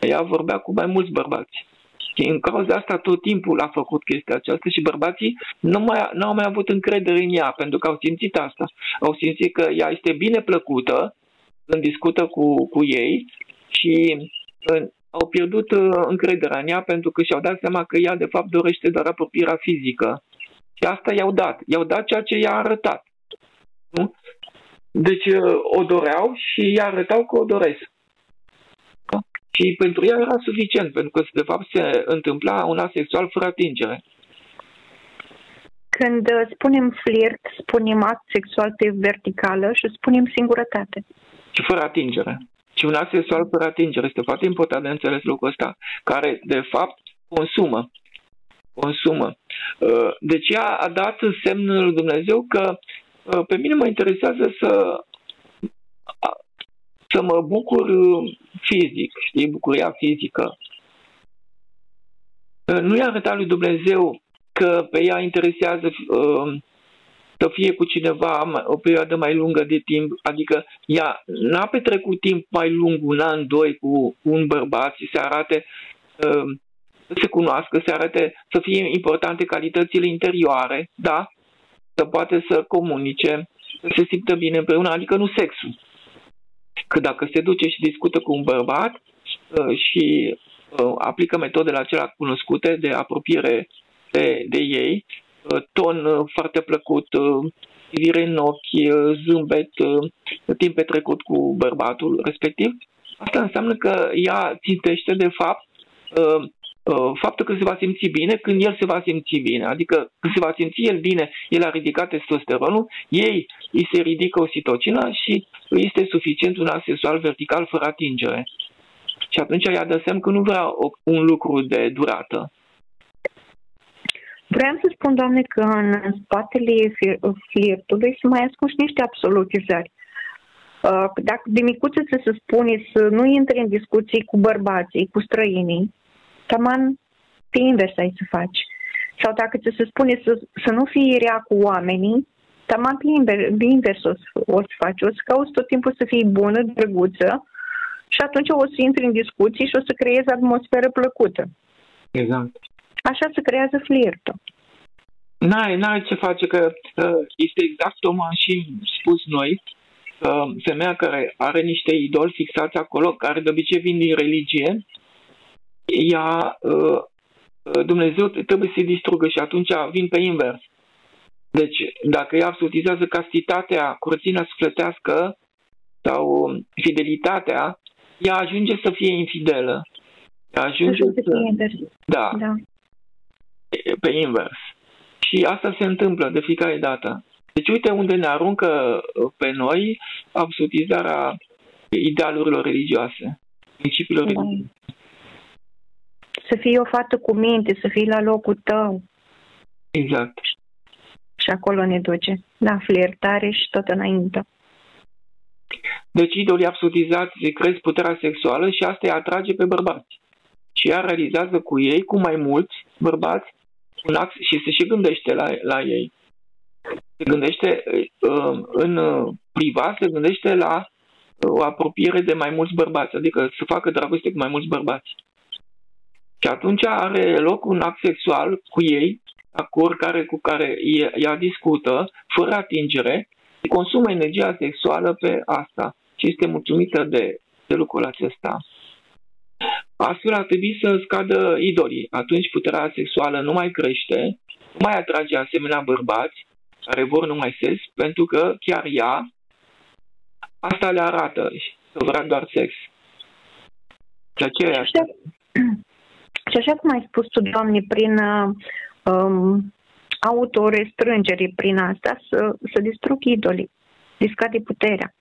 Ea vorbea cu mai mulți bărbați. Și în cauza asta tot timpul a făcut chestia aceasta și bărbații nu, mai, nu au mai avut încredere în ea, pentru că au simțit asta. Au simțit că ea este bine plăcută când discută cu, cu ei și în, au pierdut uh, încrederea în ea pentru că și-au dat seama că ea de fapt dorește doar apropierea fizică. Și asta i-au dat. I-au dat ceea ce i-a arătat. Nu? Deci uh, o doreau și i-a arătau că o doresc. Da? Și pentru ea era suficient, pentru că de fapt se întâmpla un act sexual fără atingere. Când uh, spunem flirt, spunem act sexual pe verticală și spunem singurătate. Și fără atingere. Și un act sexual fără atingere este foarte important de înțeles lucrul ăsta, care de fapt consumă. Consumă. Uh, deci ea a dat semnul lui Dumnezeu că uh, pe mine mă interesează să să mă bucur fizic, știi, bucuria fizică. Nu i-a arătat lui Dumnezeu că pe ea interesează uh, să fie cu cineva o perioadă mai lungă de timp, adică ea n-a petrecut timp mai lung, un an, doi, cu, cu un bărbat și se arate, uh, să se cunoască, să arate, să fie importante calitățile interioare, da? Să poate să comunice, să se simtă bine împreună, adică nu sexul. Că dacă se duce și discută cu un bărbat uh, și aplică metodele acelea cunoscute de apropiere de, de ei, uh, ton uh, foarte plăcut, privire uh, în ochi, zâmbet, timp petrecut cu bărbatul respectiv, asta înseamnă că ea țintește de fapt faptul că se va simți bine când el se va simți bine. Adică când se va simți el bine, el a ridicat testosteronul, ei îi se ridică oxitocină și este suficient un sexual vertical fără atingere. Și atunci ea dă semn că nu vrea un lucru de durată. Vreau să spun, doamne, că în spatele flirtului se mai ascunși niște absolutizări. Uh, dacă de micuță să se spune să nu intre în discuții cu bărbații, cu străinii, taman pe invers ai să faci. Sau dacă ți se spune să, să nu fii rea cu oamenii, taman pe invers, pe invers o, să, o să faci. O să cauți tot timpul să fii bună, drăguță și atunci o să intri în discuții și o să creezi atmosferă plăcută. Exact. Așa se creează flirtul. N-ai, n-ai ce face, că uh, este exact cum am și spus noi, uh, femeia care are niște idoli fixați acolo, care de obicei vin din religie, ea, uh, Dumnezeu trebuie să-i distrugă și atunci vin pe invers. Deci, dacă ea absolutizează castitatea, curățenia sufletească sau fidelitatea, ea ajunge să fie infidelă. Ea ajunge să... să... Da. da pe invers. Și asta se întâmplă de fiecare dată. Deci uite unde ne aruncă pe noi absolutizarea idealurilor religioase, principiilor da. religioase. Să fii o fată cu minte, să fii la locul tău. Exact. Și acolo ne duce. La flirtare și tot înainte. Deci idolii absolutizați cresc puterea sexuală și asta îi atrage pe bărbați. Și ea realizează cu ei, cu mai mulți bărbați, un ax și se și gândește la, la ei. Se gândește uh, în privat, se gândește la uh, o apropiere de mai mulți bărbați, adică să facă dragoste cu mai mulți bărbați. Și atunci are loc un act sexual cu ei, acord care, cu care ea discută, fără atingere, și consumă energia sexuală pe asta și este mulțumită de, de lucrul acesta. Astfel ar trebui să scadă idolii. Atunci puterea sexuală nu mai crește, nu mai atrage asemenea bărbați care vor numai sex, pentru că chiar ea asta le arată, că vrea doar sex. Și, aceea și, și așa cum ai spus tu, Doamne, prin um, autorestrângere, prin asta, să, să distrug idolii, discade puterea.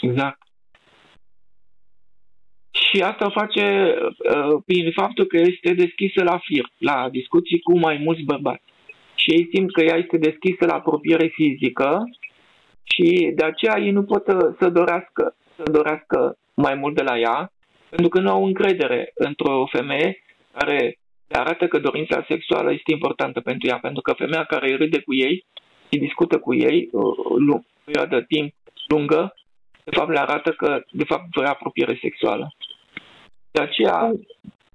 Exact. Și asta o face uh, prin faptul că este deschisă la fir, la discuții cu mai mulți bărbați. Și ei simt că ea este deschisă la apropiere fizică și de aceea ei nu pot uh, să dorească, să dorească mai mult de la ea, pentru că nu au încredere într-o femeie care le arată că dorința sexuală este importantă pentru ea, pentru că femeia care râde cu ei și discută cu ei o uh, perioadă timp lungă, de fapt le arată că de fapt vrea apropiere sexuală. De aceea,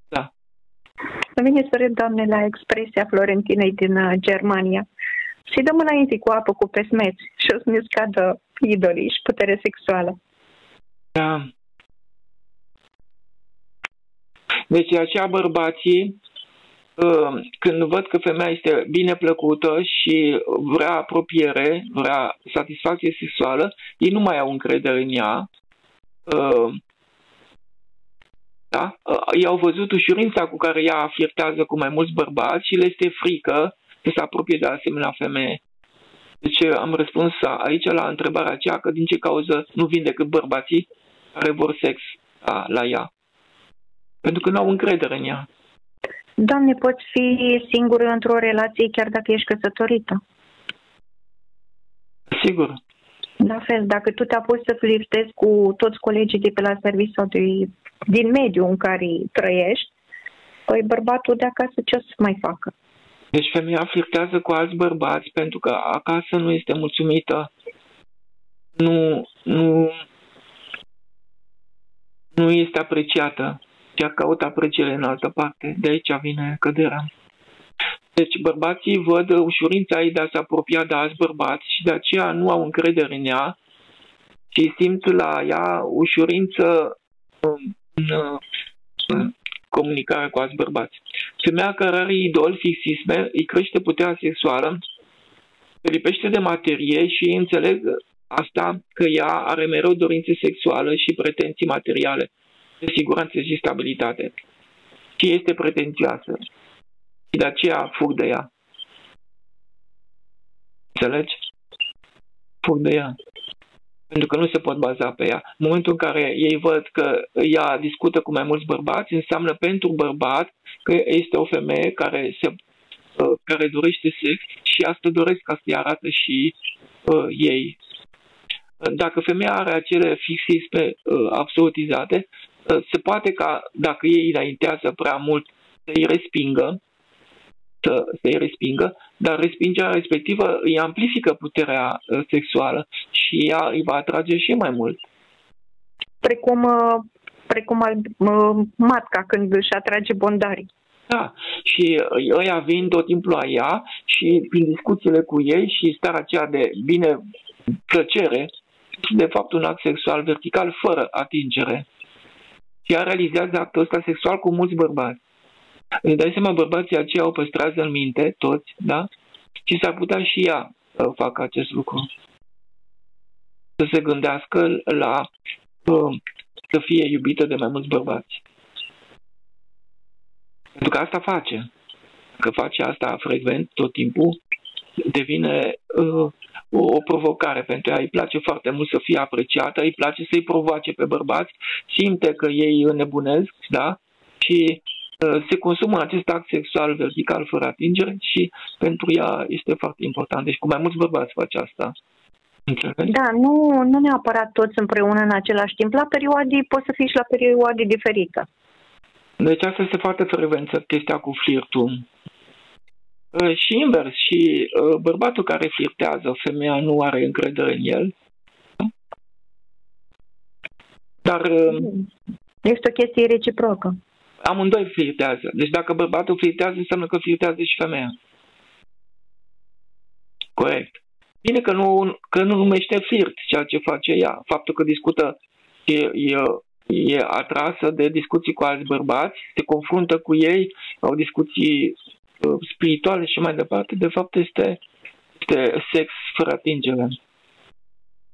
da. Să vine să Doamne, la expresia Florentinei din uh, Germania. Și dăm înainte cu apă cu pesmeți și o să ne scadă idolii și putere sexuală. Da. Deci de aceea bărbații, uh, când văd că femeia este bine plăcută și vrea apropiere, vrea satisfacție sexuală, ei nu mai au încredere în ea. Uh, da? Ei au văzut ușurința cu care ea flirtează cu mai mulți bărbați și le este frică să se apropie de asemenea femeie. Deci am răspuns aici la întrebarea aceea că din ce cauză nu vin decât bărbații care vor sex la, la ea. Pentru că nu au încredere în ea. Doamne, poți fi singură într-o relație chiar dacă ești căsătorită. Sigur. La fel, dacă tu te-a pus să flirtezi cu toți colegii de pe la serviciu sau de, din mediul în care trăiești, păi bărbatul de acasă ce o să mai facă? Deci femeia flirtează cu alți bărbați pentru că acasă nu este mulțumită. Nu, nu, nu este apreciată. Chiar caută apreciere în altă parte. De aici vine căderea. Deci bărbații văd ușurința ei de a se apropia de alți bărbați și de aceea nu au încredere în ea și simt la ea ușurință în, în comunicarea cu alți bărbați. Femeia care are idol, fixisme, îi crește puterea sexuală, se lipește de materie și înțeleg asta că ea are mereu dorințe sexuală și pretenții materiale de siguranță și stabilitate. Și este pretențioasă. Și de aceea fug de ea. Înțelegi? Fug de ea. Pentru că nu se pot baza pe ea. În momentul în care ei văd că ea discută cu mai mulți bărbați, înseamnă pentru bărbat că este o femeie care, se, uh, care dorește sex și asta doresc ca să-i arată și uh, ei. Dacă femeia are acele fixisme uh, absolutizate, uh, se poate ca dacă ei înaintează prea mult să-i respingă, să, să-i respingă, dar respingerea respectivă îi amplifică puterea uh, sexuală și ea îi va atrage și mai mult. Precum, uh, precum uh, matca când își atrage bondarii. Da, și ăia vin tot timpul la ea și prin discuțiile cu ei și starea aceea de bine plăcere, de fapt un act sexual vertical fără atingere. Și ea realizează actul ăsta sexual cu mulți bărbați. Îți dai seama, bărbații aceia o păstrează în minte, toți, da? Și s-ar putea și ea să facă acest lucru. Să se gândească la uh, să fie iubită de mai mulți bărbați. Pentru că asta face. Că face asta frecvent, tot timpul, devine uh, o, o provocare pentru ea. Îi place foarte mult să fie apreciată, îi place să-i provoace pe bărbați, simte că ei înnebunesc, da? Și uh, se consumă acest act sexual vertical fără atingere și pentru ea este foarte important. Deci cu mai mulți bărbați face asta. Înțelegi? Da, nu, nu neapărat toți împreună în același timp. La perioade poți să fii și la perioade diferite. Deci asta este foarte frecvență, chestia cu flirtul. Uh, și invers, și uh, bărbatul care flirtează, femeia nu are încredere în el. Dar... Uh, este o chestie reciprocă. Amândoi flirtează. Deci dacă bărbatul flirtează, înseamnă că flirtează și femeia. Corect. Bine că nu, că nu numește flirt ceea ce face ea. Faptul că discută e, e, e atrasă de discuții cu alți bărbați, se confruntă cu ei, au discuții Uh, spirituale și mai departe, de fapt este, este sex fără atingere.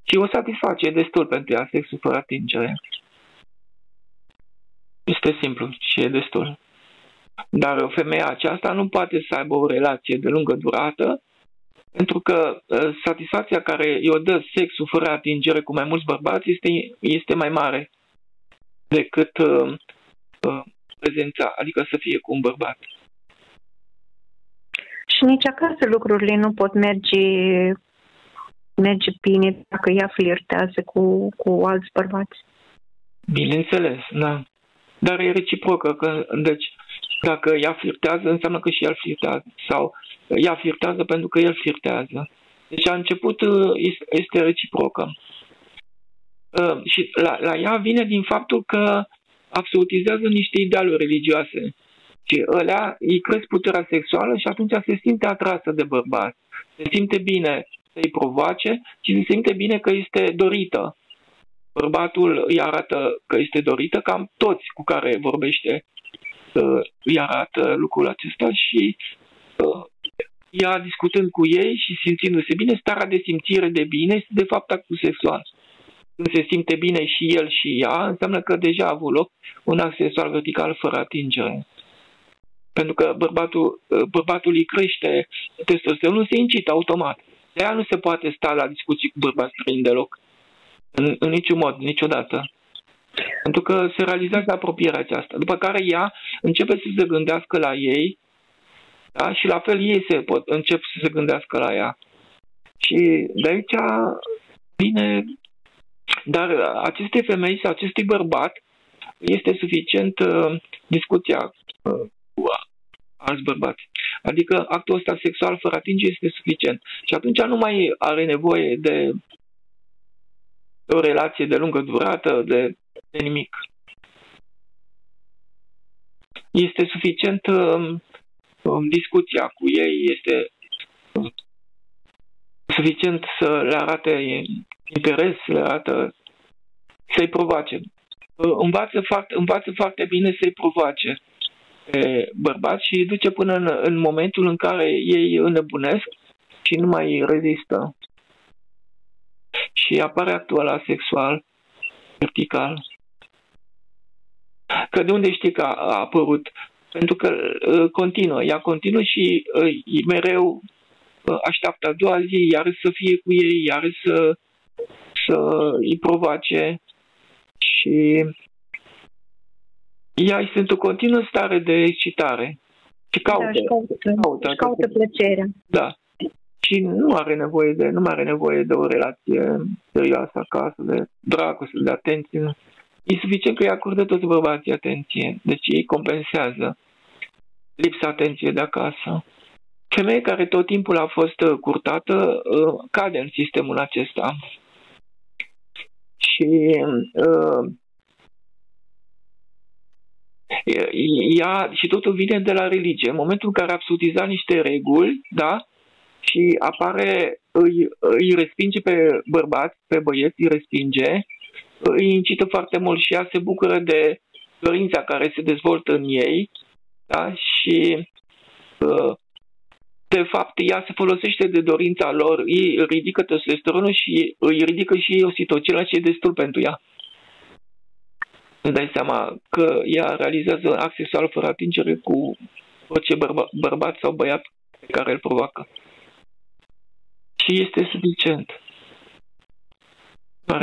Și o satisface destul pentru ea, sexul fără atingere. Este simplu și e destul. Dar femeia aceasta nu poate să aibă o relație de lungă durată, pentru că uh, satisfacția care i-o dă sexul fără atingere cu mai mulți bărbați este, este mai mare decât uh, uh, prezența, adică să fie cu un bărbat. Și nici acasă lucrurile nu pot merge, merge bine dacă ea flirtează cu, cu alți bărbați. Bineînțeles, da. Dar e reciprocă. Că, deci, dacă ea flirtează, înseamnă că și el flirtează. Sau ea flirtează pentru că el flirtează. Deci, a început uh, este reciprocă. Uh, și la, la ea vine din faptul că absolutizează niște idealuri religioase. Și ălea îi cresc puterea sexuală și atunci se simte atrasă de bărbat. Se simte bine să-i provoace și se simte bine că este dorită. Bărbatul îi arată că este dorită, cam toți cu care vorbește uh, îi arată lucrul acesta și uh, ea discutând cu ei și simțindu-se bine, starea de simțire de bine este de fapt actul sexual. Când se simte bine și el și ea, înseamnă că deja a avut loc un act sexual vertical fără atingere. Pentru că bărbatul, uh, bărbatul îi crește testosteronul, se incită automat. De aia nu se poate sta la discuții cu bărbați străini deloc. În, în niciun mod, niciodată. Pentru că se realizează apropierea aceasta. După care ea începe să se gândească la ei da? și la fel ei se pot, încep să se gândească la ea. Și de aici vine... Dar acestei femei sau acestui bărbat este suficient uh, discuția uh, cu alți bărbați. Adică actul ăsta sexual fără atingere este suficient. Și atunci nu mai are nevoie de o relație de lungă durată, de, de nimic. Este suficient uh, discuția cu ei, este uh, suficient să le arate interes, să le arată, să-i provoace. Uh, învață foarte, învață foarte bine să-i provoace pe bărbați și duce până în, în momentul în care ei înnebunesc și nu mai rezistă. Și apare actul ăla sexual, vertical. Că de unde știi că a apărut? Pentru că uh, continuă, ea continuă și uh, mereu uh, așteaptă a doua zi, iar să fie cu ei, iar să, să îi provoace și ea este într-o continuă stare de excitare și caută, da, și caută, caută, și caută plăcerea. Da. Și nu are nevoie de, nu are nevoie de o relație serioasă acasă, de dragoste, de atenție. E suficient că îi acordă toți bărbații atenție. Deci ei compensează lipsa atenției de acasă. Femeia care tot timpul a fost uh, curtată uh, cade în sistemul acesta. Și uh, ea, și totul vine de la religie. În momentul în care a absurdizat niște reguli, da, și apare, îi, îi respinge pe bărbați, pe băieți, îi respinge, îi incită foarte mult și ea se bucură de dorința care se dezvoltă în ei, da, și uh, de fapt ea se folosește de dorința lor, îi ridică testosteronul și îi ridică și oxitocina și e destul pentru ea îți dai seama că ea realizează un act sexual fără atingere cu orice bărba, bărbat sau băiat pe care îl provoacă. Și este suficient.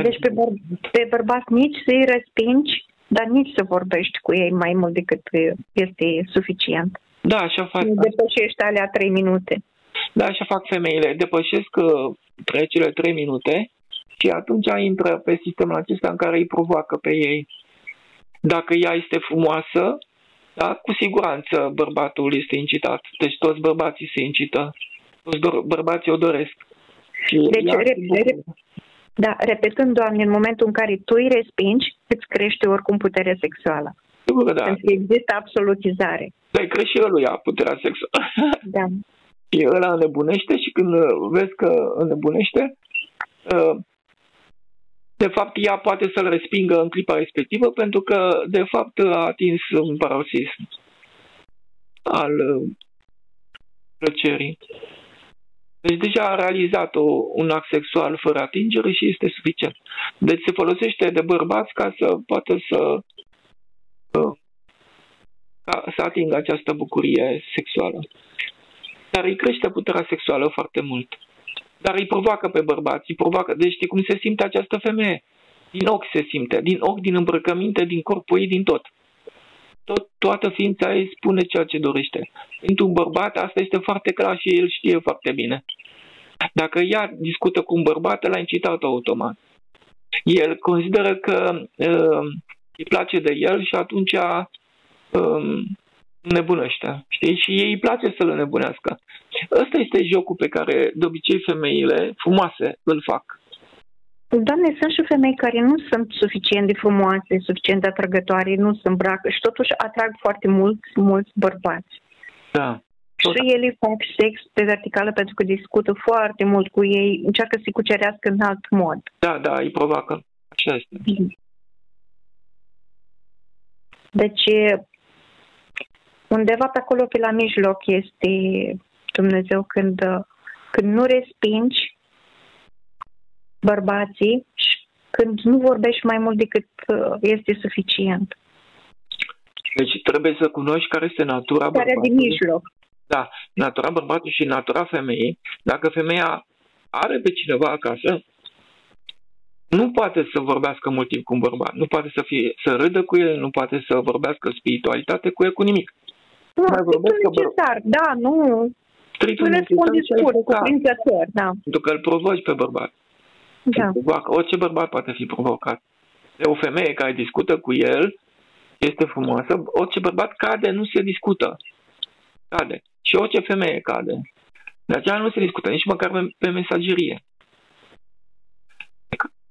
Deci pe, băr- pe bărbat nici să-i respingi, dar nici să vorbești cu ei mai mult decât este suficient. Da, așa fac. Depășești alea trei minute. Da, așa fac femeile. Depășesc uh, trecele trei minute și atunci intră pe sistemul acesta în care îi provoacă pe ei. Dacă ea este frumoasă, da, cu siguranță bărbatul este incitat. Deci toți bărbații se incită. Toți bărbații o doresc. Și deci, rep- da, repetând, Doamne, în momentul în care tu îi respingi, îți crește oricum puterea sexuală. Sigur da. Pentru că există absolutizare. Da, îi crește și ăluia puterea sexuală. Da. Și ăla înnebunește și când vezi că înnebunește, uh, de fapt, ea poate să-l respingă în clipa respectivă pentru că, de fapt, a atins un paroxism al uh, plăcerii. Deci deja a realizat o, un act sexual fără atingere și este suficient. Deci se folosește de bărbați ca să poată să, uh, ca să atingă această bucurie sexuală. Dar îi crește puterea sexuală foarte mult dar îi provoacă pe bărbați, îi provoacă. Deci știi cum se simte această femeie? Din ochi se simte, din ochi, din îmbrăcăminte, din corpul ei, din tot. tot toată ființa ei spune ceea ce dorește. Pentru un bărbat, asta este foarte clar și el știe foarte bine. Dacă ea discută cu un bărbat, l-a incitat automat. El consideră că uh, îi place de el și atunci uh, nebunește. Știi? Și ei îi place să-l nebunească. Ăsta este jocul pe care de obicei femeile frumoase îl fac. Doamne, sunt și femei care nu sunt suficient de frumoase, suficient de atrăgătoare, nu se îmbracă și totuși atrag foarte mulți, mulți bărbați. Da. Tot. Și ele fac sex pe verticală pentru că discută foarte mult cu ei, încearcă să-i cucerească în alt mod. Da, da, îi provoacă. Așa este. Deci, undeva pe acolo, pe la mijloc, este Dumnezeu când, când nu respingi bărbații și când nu vorbești mai mult decât uh, este suficient. Deci trebuie să cunoști care este natura Care bărbatului. din mijloc. Da, natura bărbatului și natura femeii. Dacă femeia are pe cineva acasă, nu poate să vorbească mult timp cu un bărbat, nu poate să, fie, să râdă cu el, nu poate să vorbească spiritualitate cu el, cu nimic. Nu, Mai vorbesc strictul că băr- necesar, da, nu. Strictul Nu răspund necesar și discurs, eficace, cuprinzător, da. Pentru că îl provoci pe bărbat. Da. Îl provoacă. Orice bărbat poate fi provocat. De o femeie care discută cu el, este frumoasă, orice bărbat cade, nu se discută. Cade. Și orice femeie cade. De aceea nu se discută nici măcar pe, pe mesagerie.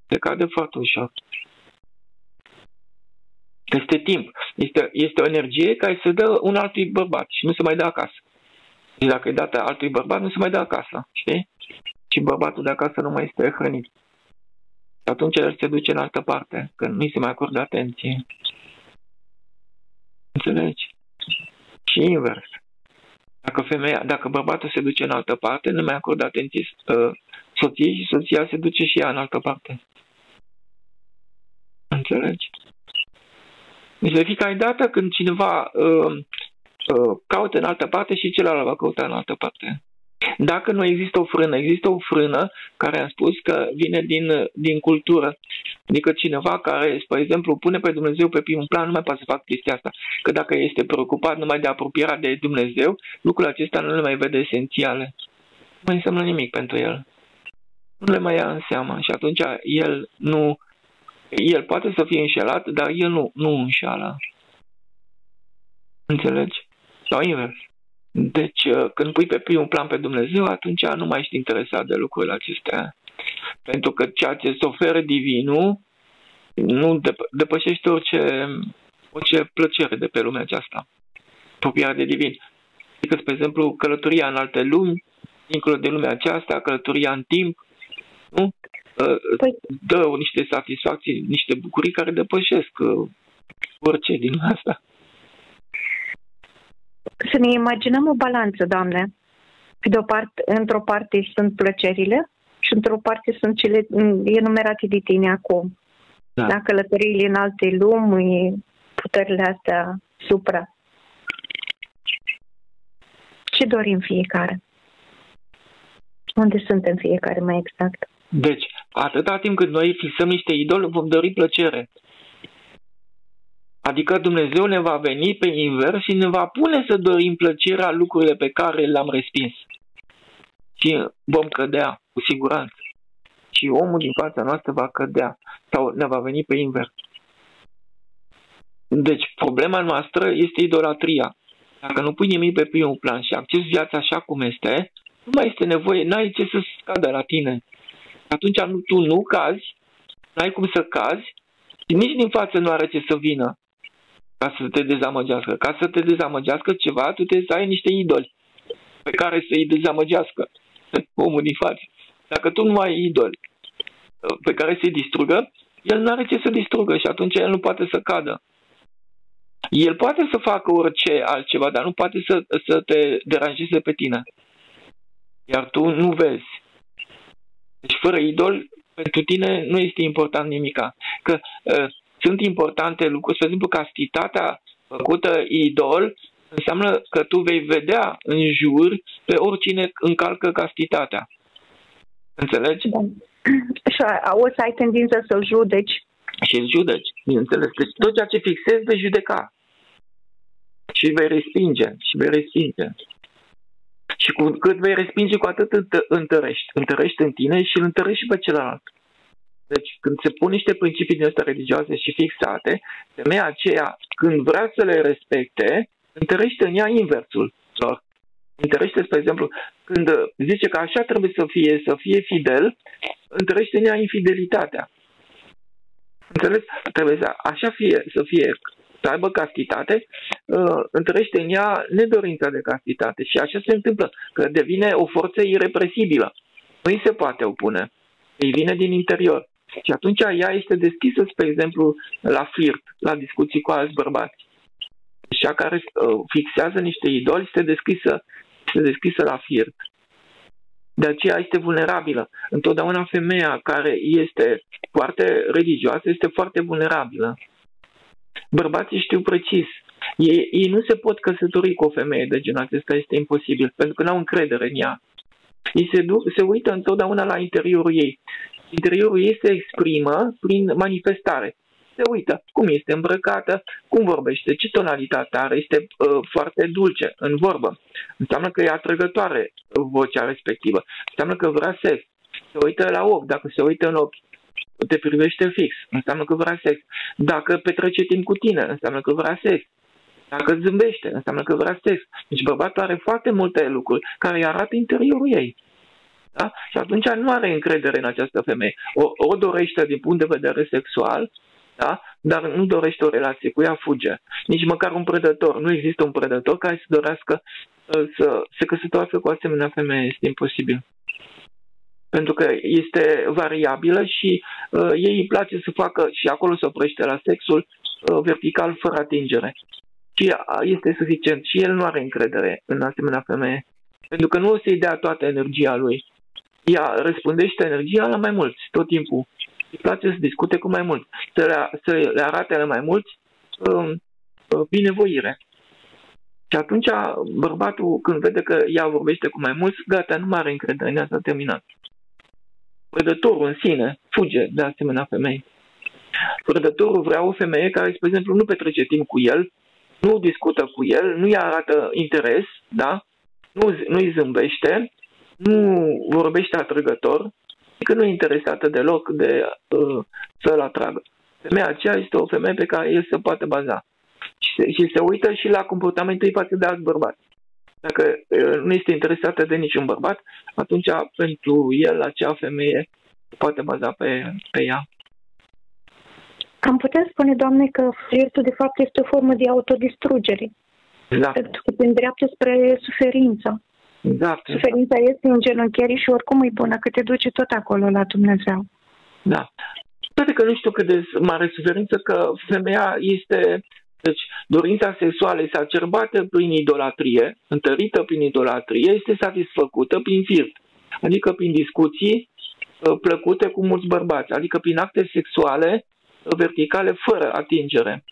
Se cade foarte ușor. Este timp. Este, este o energie care se dă un altui bărbat și nu se mai dă acasă. Și dacă e dată altui bărbat, nu se mai dă acasă. Știi? Și bărbatul de acasă nu mai este hrănit. Și atunci el se duce în altă parte, când nu-i se mai acordă atenție. Înțelegi? Și invers. Dacă femeia, dacă bărbatul se duce în altă parte, nu mai acordă atenție uh, soției și soția se duce și ea în altă parte. Înțelegi? Deci de fiecare dată când cineva uh, uh, caută în altă parte și celălalt va căuta în altă parte. Dacă nu există o frână, există o frână care am spus că vine din, din cultură. Adică cineva care, spre exemplu, pune pe Dumnezeu pe primul plan, nu mai poate să facă chestia asta. Că dacă este preocupat numai de apropierea de Dumnezeu, lucrul acesta nu le mai vede esențiale. Nu mai înseamnă nimic pentru el. Nu le mai ia în seamă și atunci el nu... El poate să fie înșelat, dar el nu, nu înșeală. Înțelegi? Sau invers. Deci, uh, când pui pe primul plan pe Dumnezeu, atunci nu mai ești interesat de lucrurile acestea. Pentru că ceea ce îți oferă divinul nu dep- depășește orice, orice plăcere de pe lumea aceasta. Apropierea de divin. Adică, spre exemplu, călătoria în alte lumi, dincolo de lumea aceasta, călătoria în timp, nu? Uh, Păi- Dă niște satisfacții, niște bucurii care depășesc uh, orice din lumea asta. Să ne imaginăm o balanță, Doamne. Pe de o parte, într-o parte sunt plăcerile și într-o parte sunt cele enumerate de tine acum. Da. Da. Călătoriile în alte lumi, puterile astea supra. Ce dorim fiecare? Unde suntem fiecare mai exact? Deci, atâta timp cât noi fixăm niște idoli, vom dori plăcere. Adică Dumnezeu ne va veni pe invers și ne va pune să dorim plăcerea lucrurile pe care le-am respins. Și vom cădea, cu siguranță. Și omul din fața noastră va cădea sau ne va veni pe invers. Deci, problema noastră este idolatria. Dacă nu pui nimic pe primul plan și accepti viața așa cum este, nu mai este nevoie, n-ai ce să scadă la tine. Atunci nu, tu nu cazi, n-ai cum să cazi și nici din față nu are ce să vină ca să te dezamăgească. Ca să te dezamăgească ceva, tu trebuie să ai niște idoli pe care să-i dezamăgească omul din față. Dacă tu nu ai idoli pe care să-i distrugă, el nu are ce să distrugă și atunci el nu poate să cadă. El poate să facă orice altceva, dar nu poate să, să te deranjeze pe tine. Iar tu nu vezi. Deci fără idol, pentru tine nu este important nimica. Că uh, sunt importante lucruri, spre exemplu, castitatea făcută idol înseamnă că tu vei vedea în jur pe oricine încalcă castitatea. Înțelegi? Da. Și o să ai tendință să-l judeci. Și îl judeci, bineînțeles. Deci tot ceea ce fixezi vei judeca. Și vei respinge, și vei respinge. Și cu cât vei respinge, cu atât întărești. Întărești în tine și îl întărești și pe celălalt. Deci când se pun niște principii din astea religioase și fixate, femeia aceea, când vrea să le respecte, întărește în ea inversul lor. Întărește, spre exemplu, când zice că așa trebuie să fie, să fie fidel, întărește în ea infidelitatea. Înțeles? Trebuie să așa fie, să fie, să aibă castitate, uh, întărește în ea nedorința de castitate. Și așa se întâmplă, că devine o forță irepresibilă. Nu îi se poate opune. Îi vine din interior. Și atunci ea este deschisă, spre exemplu, la flirt, la discuții cu alți bărbați. cea care uh, fixează niște idoli este deschisă, este deschisă la fiert. De aceea este vulnerabilă. Întotdeauna femeia care este foarte religioasă este foarte vulnerabilă. Bărbații știu precis. Ei, ei nu se pot căsători cu o femeie de genul acesta, este imposibil, pentru că nu au încredere în ea. Ei se, du- se uită întotdeauna la interiorul ei. Interiorul ei se exprimă prin manifestare se uită cum este îmbrăcată, cum vorbește, ce tonalitate are, este uh, foarte dulce în vorbă. Înseamnă că e atrăgătoare vocea respectivă. Înseamnă că vrea sex. Se uită la ochi, dacă se uită în ochi, te privește fix, înseamnă că vrea sex. Dacă petrece timp cu tine, înseamnă că vrea sex. Dacă zâmbește, înseamnă că vrea sex. Deci bărbatul are foarte multe lucruri care îi arată interiorul ei. Da? Și atunci nu are încredere în această femeie. O, o dorește din punct de vedere sexual, da? dar nu dorește o relație cu ea, fuge. Nici măcar un prădător. Nu există un prădător care să dorească uh, să se căsătorească cu asemenea femeie. Este imposibil. Pentru că este variabilă și uh, ei îi place să facă, și acolo se oprește la sexul, uh, vertical, fără atingere. Și este suficient. Și el nu are încredere în asemenea femeie. Pentru că nu o să-i dea toată energia lui. Ea răspundește energia la mai mulți, tot timpul îi place să discute cu mai mulți, să le, să le arate la mai mulți um, uh, binevoire. Și atunci bărbatul, când vede că ea vorbește cu mai mulți, gata, nu mai are încredere în ea, s-a terminat. Prădătorul în sine fuge de asemenea femei. Prădătorul vrea o femeie care, spre exemplu, nu petrece timp cu el, nu discută cu el, nu i arată interes, da? nu, nu-i zâmbește, nu vorbește atrăgător, că nu e interesată deloc de uh, să-l atragă. Femeia aceea este o femeie pe care el se poate baza. Și se, și se uită și la comportamentul ei față de alți bărbați. Dacă uh, nu este interesată de niciun bărbat, atunci pentru el acea femeie se poate baza pe, pe ea. Am putea spune, Doamne, că flirtul de fapt este o formă de autodistrugere. Da. Pentru că te îndreaptă spre suferință. Da. Suferința este în genunchiere și oricum e bună, că te duce tot acolo la Dumnezeu. Da. Toate că nu știu cât de mare suferință, că femeia este deci, dorința sexuală exacerbată prin idolatrie, întărită prin idolatrie, este satisfăcută prin firt, adică prin discuții uh, plăcute cu mulți bărbați, adică prin acte sexuale uh, verticale fără atingere.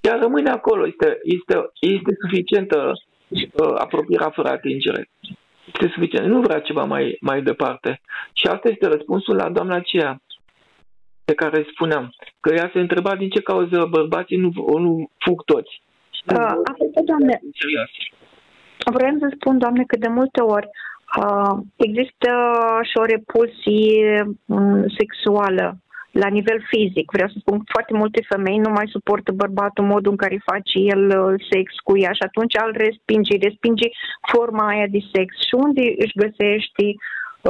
Ea rămâne acolo, este, este, este suficientă uh, apropierea fără atingere. Este suficient. Nu vrea ceva mai, mai departe. Și asta este răspunsul la doamna aceea pe care spuneam. Că ea se întreba din ce cauză bărbații nu, nu fug toți. Uh, asta, doamne, vreau să spun, doamne, că de multe ori uh, există și o repulsie um, sexuală la nivel fizic. Vreau să spun, foarte multe femei nu mai suportă bărbatul modul în care face el uh, sex cu ea și atunci îl respinge, respinge forma aia de sex. Și unde își găsești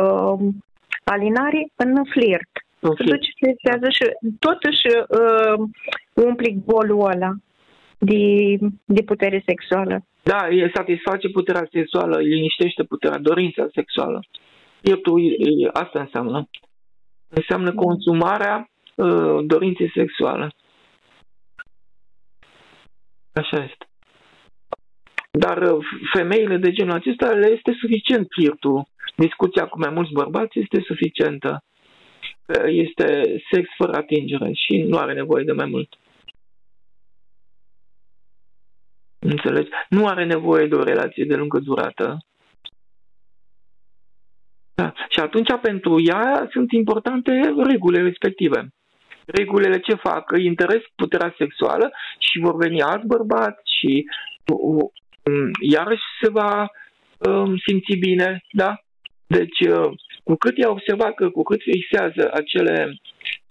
uh, alinare? În flirt. Okay. Se duce, flirtează și totuși uh, umpli golul ăla de, de putere sexuală. Da, e satisface puterea sexuală, liniștește puterea, dorința sexuală. Pieptul, asta înseamnă înseamnă consumarea uh, dorinței sexuale. Așa este. Dar uh, femeile de genul acesta le este suficient flirtul. Discuția cu mai mulți bărbați este suficientă. Este sex fără atingere și nu are nevoie de mai mult. Înțelegi? Nu are nevoie de o relație de lungă durată. Da. Și atunci pentru ea sunt importante regulile respective. Regulile ce fac? Îi interes puterea sexuală și vor veni alți bărbați și um, iarăși se va um, simți bine, da? Deci, uh, cu cât ea observat că cu cât fixează acele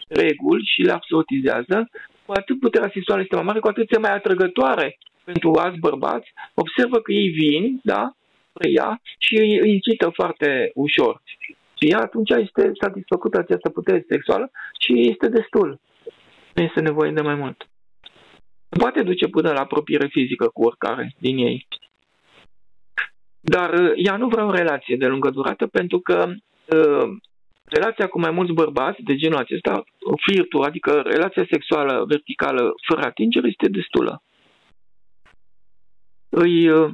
reguli și le absolutizează, cu atât puterea sexuală este mai mare, cu atât este mai atrăgătoare pentru alți bărbați, observă că ei vin, da, preia și îi incită foarte ușor. Și ea atunci este satisfăcută această putere sexuală și este destul. Nu este nevoie de mai mult. Poate duce până la apropiere fizică cu oricare din ei. Dar uh, ea nu vrea o relație de lungă durată pentru că uh, relația cu mai mulți bărbați de genul acesta, flirtul, adică relația sexuală verticală fără atingere, este destulă. îi, uh,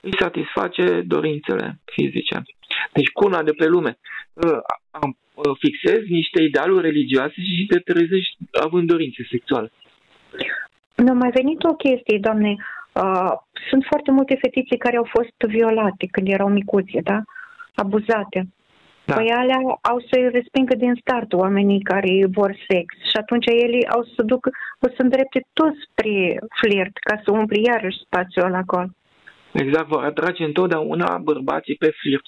îi satisface dorințele fizice. Deci cuna de pe lume. Uh, fixezi niște idealuri religioase și te trezești având dorințe sexuale. Mi-a mai venit o chestie, doamne. Uh, sunt foarte multe fetițe care au fost violate când erau micuțe, da? Abuzate. Da. Păi alea au să-i respingă din start oamenii care vor sex și atunci ele au să duc, o să îndrepte toți spre flirt ca să umple iarăși spațiul ăla acolo. Exact, vor atrage întotdeauna bărbații pe flirt.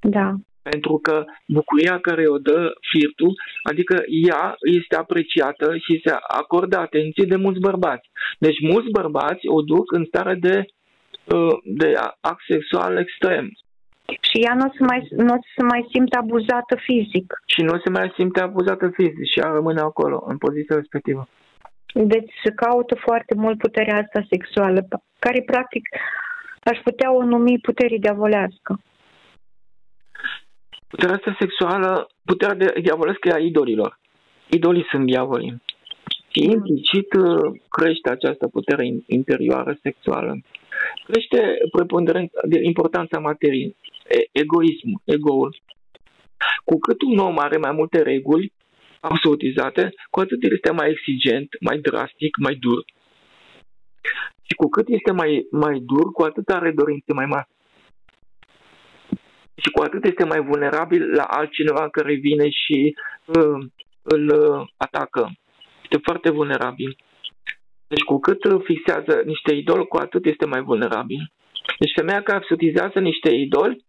Da. Pentru că bucuria care o dă flirtul, adică ea este apreciată și se acordă atenție de mulți bărbați. Deci mulți bărbați o duc în stare de, uh, de act sexual extrem. Și ea nu se mai, nu se mai simte abuzată fizic. Și nu se mai simte abuzată fizic și ea rămâne acolo, în poziția respectivă. Deci se caută foarte mult puterea asta sexuală, care practic aș putea o numi puterii diavolească. Puterea asta sexuală, puterea de diavolescă e a idolilor. Idolii sunt diavolii. Și implicit uh, crește această putere interioară sexuală. Crește importanța materiei, egoismul, egoul. Cu cât un om are mai multe reguli absolutizate, cu atât este mai exigent, mai drastic, mai dur. Și cu cât este mai, mai dur, cu atât are dorințe mai mari. Și cu atât este mai vulnerabil la altcineva care vine și uh, îl uh, atacă. Este foarte vulnerabil. Deci cu cât fixează niște idoli, cu atât este mai vulnerabil. Deci femeia care absolutizează niște idoli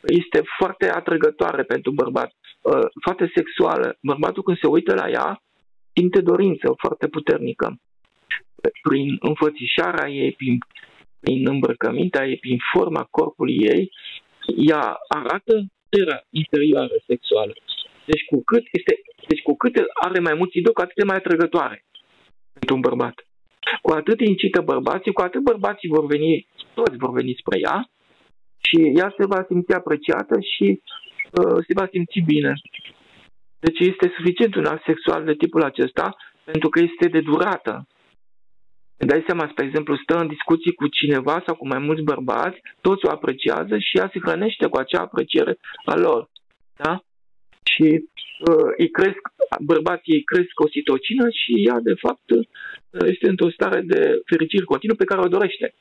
este foarte atrăgătoare pentru bărbat, uh, foarte sexuală. Bărbatul când se uită la ea, simte dorință foarte puternică. Prin înfățișarea ei, prin, prin îmbrăcămintea ei, prin forma corpului ei, ea arată puterea interioară sexuală. Deci cu cât, este, deci cu cât are mai mulți idoli, cu atât e mai atrăgătoare pentru un bărbat. Cu atât incită bărbații, cu atât bărbații vor veni, toți vor veni spre ea și ea se va simți apreciată și uh, se va simți bine. Deci este suficient un act sexual de tipul acesta pentru că este de durată. Îmi dai seama, spre exemplu, stă în discuții cu cineva sau cu mai mulți bărbați, toți o apreciază și ea se hrănește cu acea apreciere a lor. Da? Și uh, îi cresc, bărbații îi cresc oxitocină și ea, de fapt, uh, este într-o stare de fericire continuă pe care o dorește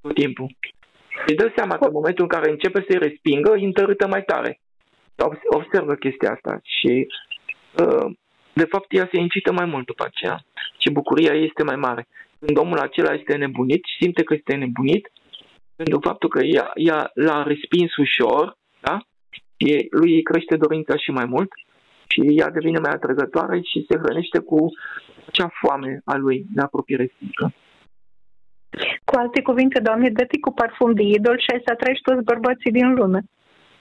tot timpul. Îi dă seama că în momentul în care începe să-i respingă, îi întărâtă mai tare. Observă chestia asta și uh, de fapt ea se incită mai mult după aceea și bucuria ei este mai mare. Când omul acela este nebunit și simte că este nebunit, pentru faptul că ea, ea l-a respins ușor, da? și lui îi crește dorința și mai mult și ea devine mai atrăgătoare și se hrănește cu acea foame a lui de apropiere fizică. Cu alte cuvinte, Doamne, dă cu parfum de idol și ai să atragi toți bărbații din lume.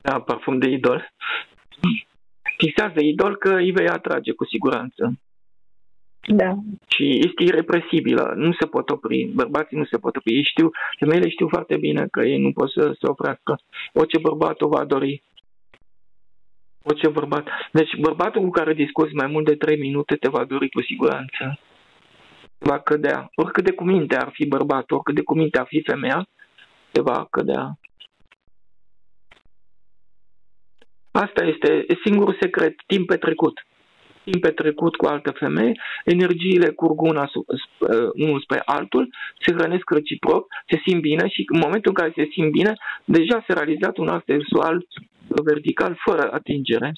Da, parfum de idol. Fixează idol că îi vei atrage cu siguranță. Da. Și este irrepresibilă, nu se pot opri, bărbații nu se pot opri. Ei știu, femeile știu foarte bine că ei nu pot să se oprească. Orice bărbat o va dori. Orice bărbat. Deci bărbatul cu care discuți mai mult de 3 minute te va dori cu siguranță va cădea. Oricât de cuminte ar fi bărbatul, oricât de cuminte ar fi femeia, se va cădea. Asta este singurul secret, timp petrecut. Timp petrecut cu altă femeie, energiile curg una unul spre altul, se hrănesc reciproc, se simt bine și în momentul în care se simt bine, deja se realizat un act sexual vertical fără atingere.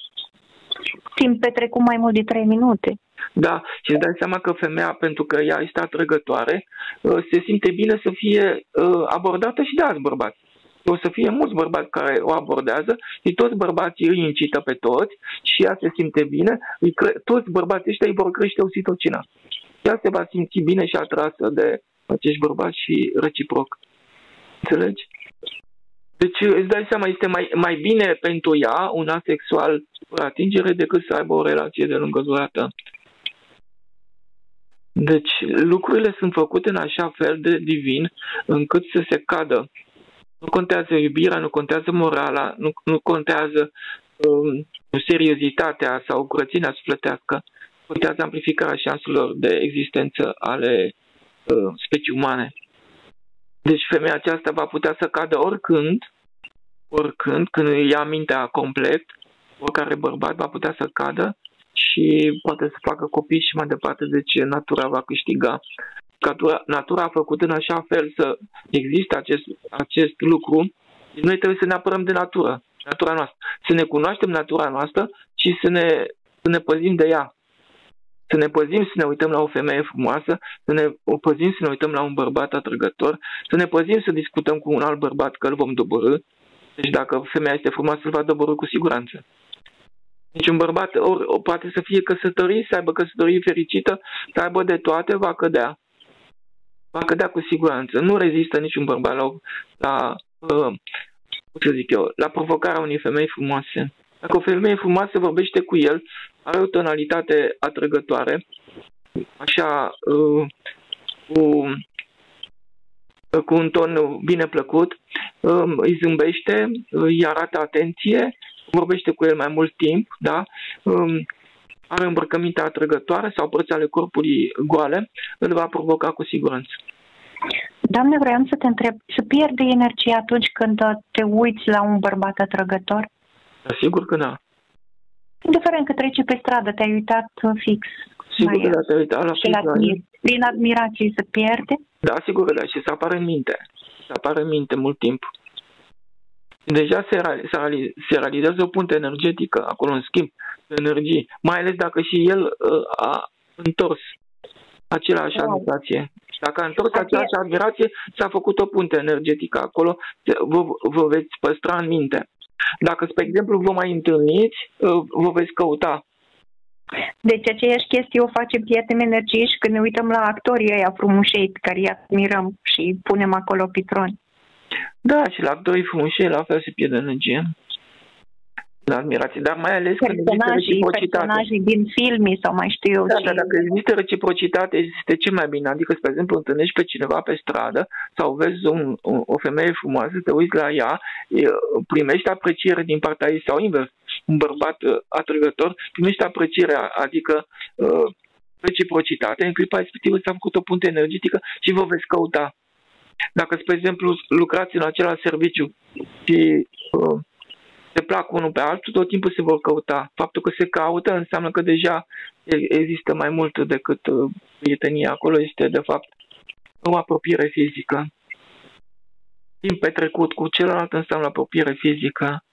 Timp petrecut mai mult de 3 minute. Da, și îți dai seama că femeia, pentru că ea este atrăgătoare, uh, se simte bine să fie uh, abordată și de alți bărbați. O să fie mulți bărbați care o abordează și toți bărbații îi incită pe toți și ea se simte bine, toți bărbații ăștia îi vor crește oxitocina. Ea se va simți bine și atrasă de acești bărbați și reciproc. Înțelegi? Deci îți dai seama, este mai, mai bine pentru ea un act sexual fără atingere decât să aibă o relație de lungă durată. Deci lucrurile sunt făcute în așa fel de divin încât să se cadă. Nu contează iubirea, nu contează morala, nu, nu contează um, seriozitatea sau curățenia sufletească, contează amplificarea șanselor de existență ale uh, specii umane. Deci femeia aceasta va putea să cadă oricând, oricând, când ia mintea complet, oricare bărbat va putea să cadă și poate să facă copii și mai departe, deci natura va câștiga. Natura, natura a făcut în așa fel să existe acest, acest lucru, noi trebuie să ne apărăm de natură, natura noastră, să ne cunoaștem natura noastră și să ne, să ne păzim de ea. Să ne păzim să ne uităm la o femeie frumoasă, să ne păzim să ne uităm la un bărbat atrăgător, să ne păzim să discutăm cu un alt bărbat că îl vom dobărâ. Deci dacă femeia este frumoasă, îl va dobărâ cu siguranță. Deci un bărbat ori, ori poate să fie căsătorit, să aibă căsătorie fericită, să aibă de toate, va cădea. Va cădea cu siguranță. Nu rezistă niciun bărbat la, la uh, cum să zic eu, la provocarea unei femei frumoase. Dacă o femeie frumoasă vorbește cu el, are o tonalitate atrăgătoare, așa, uh, cu, cu un ton bine plăcut, uh, îi zâmbește, îi arată atenție, vorbește cu el mai mult timp, da? Um, are îmbrăcăminte atrăgătoare sau părți ale corpului goale, îl va provoca cu siguranță. Doamne, vreau să te întreb, să pierde energie atunci când te uiți la un bărbat atrăgător? Da, sigur că da. Indiferent că trece pe stradă, te-ai uitat fix. Sigur că da, te-ai uitat la și la Prin admirație se pierde? Da, sigur că da, și se apare în minte. Se apare în minte mult timp. Deja se, se realizează o punte energetică acolo, în schimb, de energie. Mai ales dacă și el uh, a întors același wow. admirație. Dacă a întors aceeași admirație, s-a făcut o punte energetică acolo, vă, vă veți păstra în minte. Dacă, spre exemplu, vă mai întâlniți, uh, vă veți căuta. Deci aceeași chestie o facem, pierdem energie și când ne uităm la actorii ăia frumușei pe care îi admirăm și punem acolo pitroni. Da, și la actorii frumușei la fel se pierde energie la admirație, dar mai ales când există reciprocitate. Personajii din filme sau mai știu eu da, ce. Da, dacă există reciprocitate, este ce mai bine. Adică, spre exemplu, întâlnești pe cineva pe stradă sau vezi un, o, o femeie frumoasă, te uiți la ea, primești apreciere din partea ei sau invers. Un bărbat uh, atrăgător primești aprecierea, adică uh, reciprocitate. În clipa respectivă s-a făcut o punte energetică și vă veți căuta. Dacă, spre exemplu, lucrați în același serviciu și uh, se plac unul pe altul, tot timpul se vor căuta. Faptul că se caută înseamnă că deja există mai mult decât uh, prietenia. Acolo este, de fapt, o apropiere fizică. Timp petrecut cu celălalt înseamnă apropiere fizică.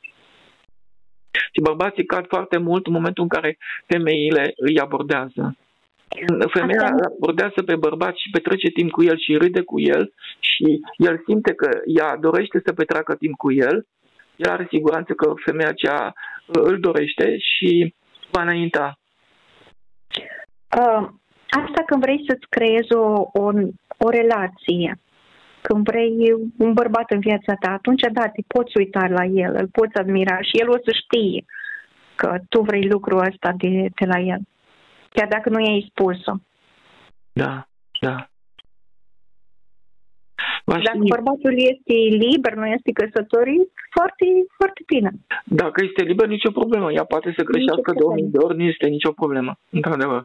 Și bărbații cad foarte mult în momentul în care femeile îi abordează. Femeia Asta... abordează pe bărbat și petrece timp cu el și râde cu el și el simte că ea dorește să petreacă timp cu el el are siguranță că femeia aceea uh, îl dorește și va înainta. Uh, asta când vrei să-ți creezi o, o, o relație, când vrei un bărbat în viața ta, atunci da, te poți uita la el, îl poți admira și el o să știe că tu vrei lucrul ăsta de, de la el. Chiar dacă nu i-ai spus-o. Da, da. Dacă bărbatul este liber, nu este căsătorit, foarte, foarte bine. Dacă este liber, nicio problemă. Ea poate să greșească de mii de ori, nu este nicio problemă, într-adevăr.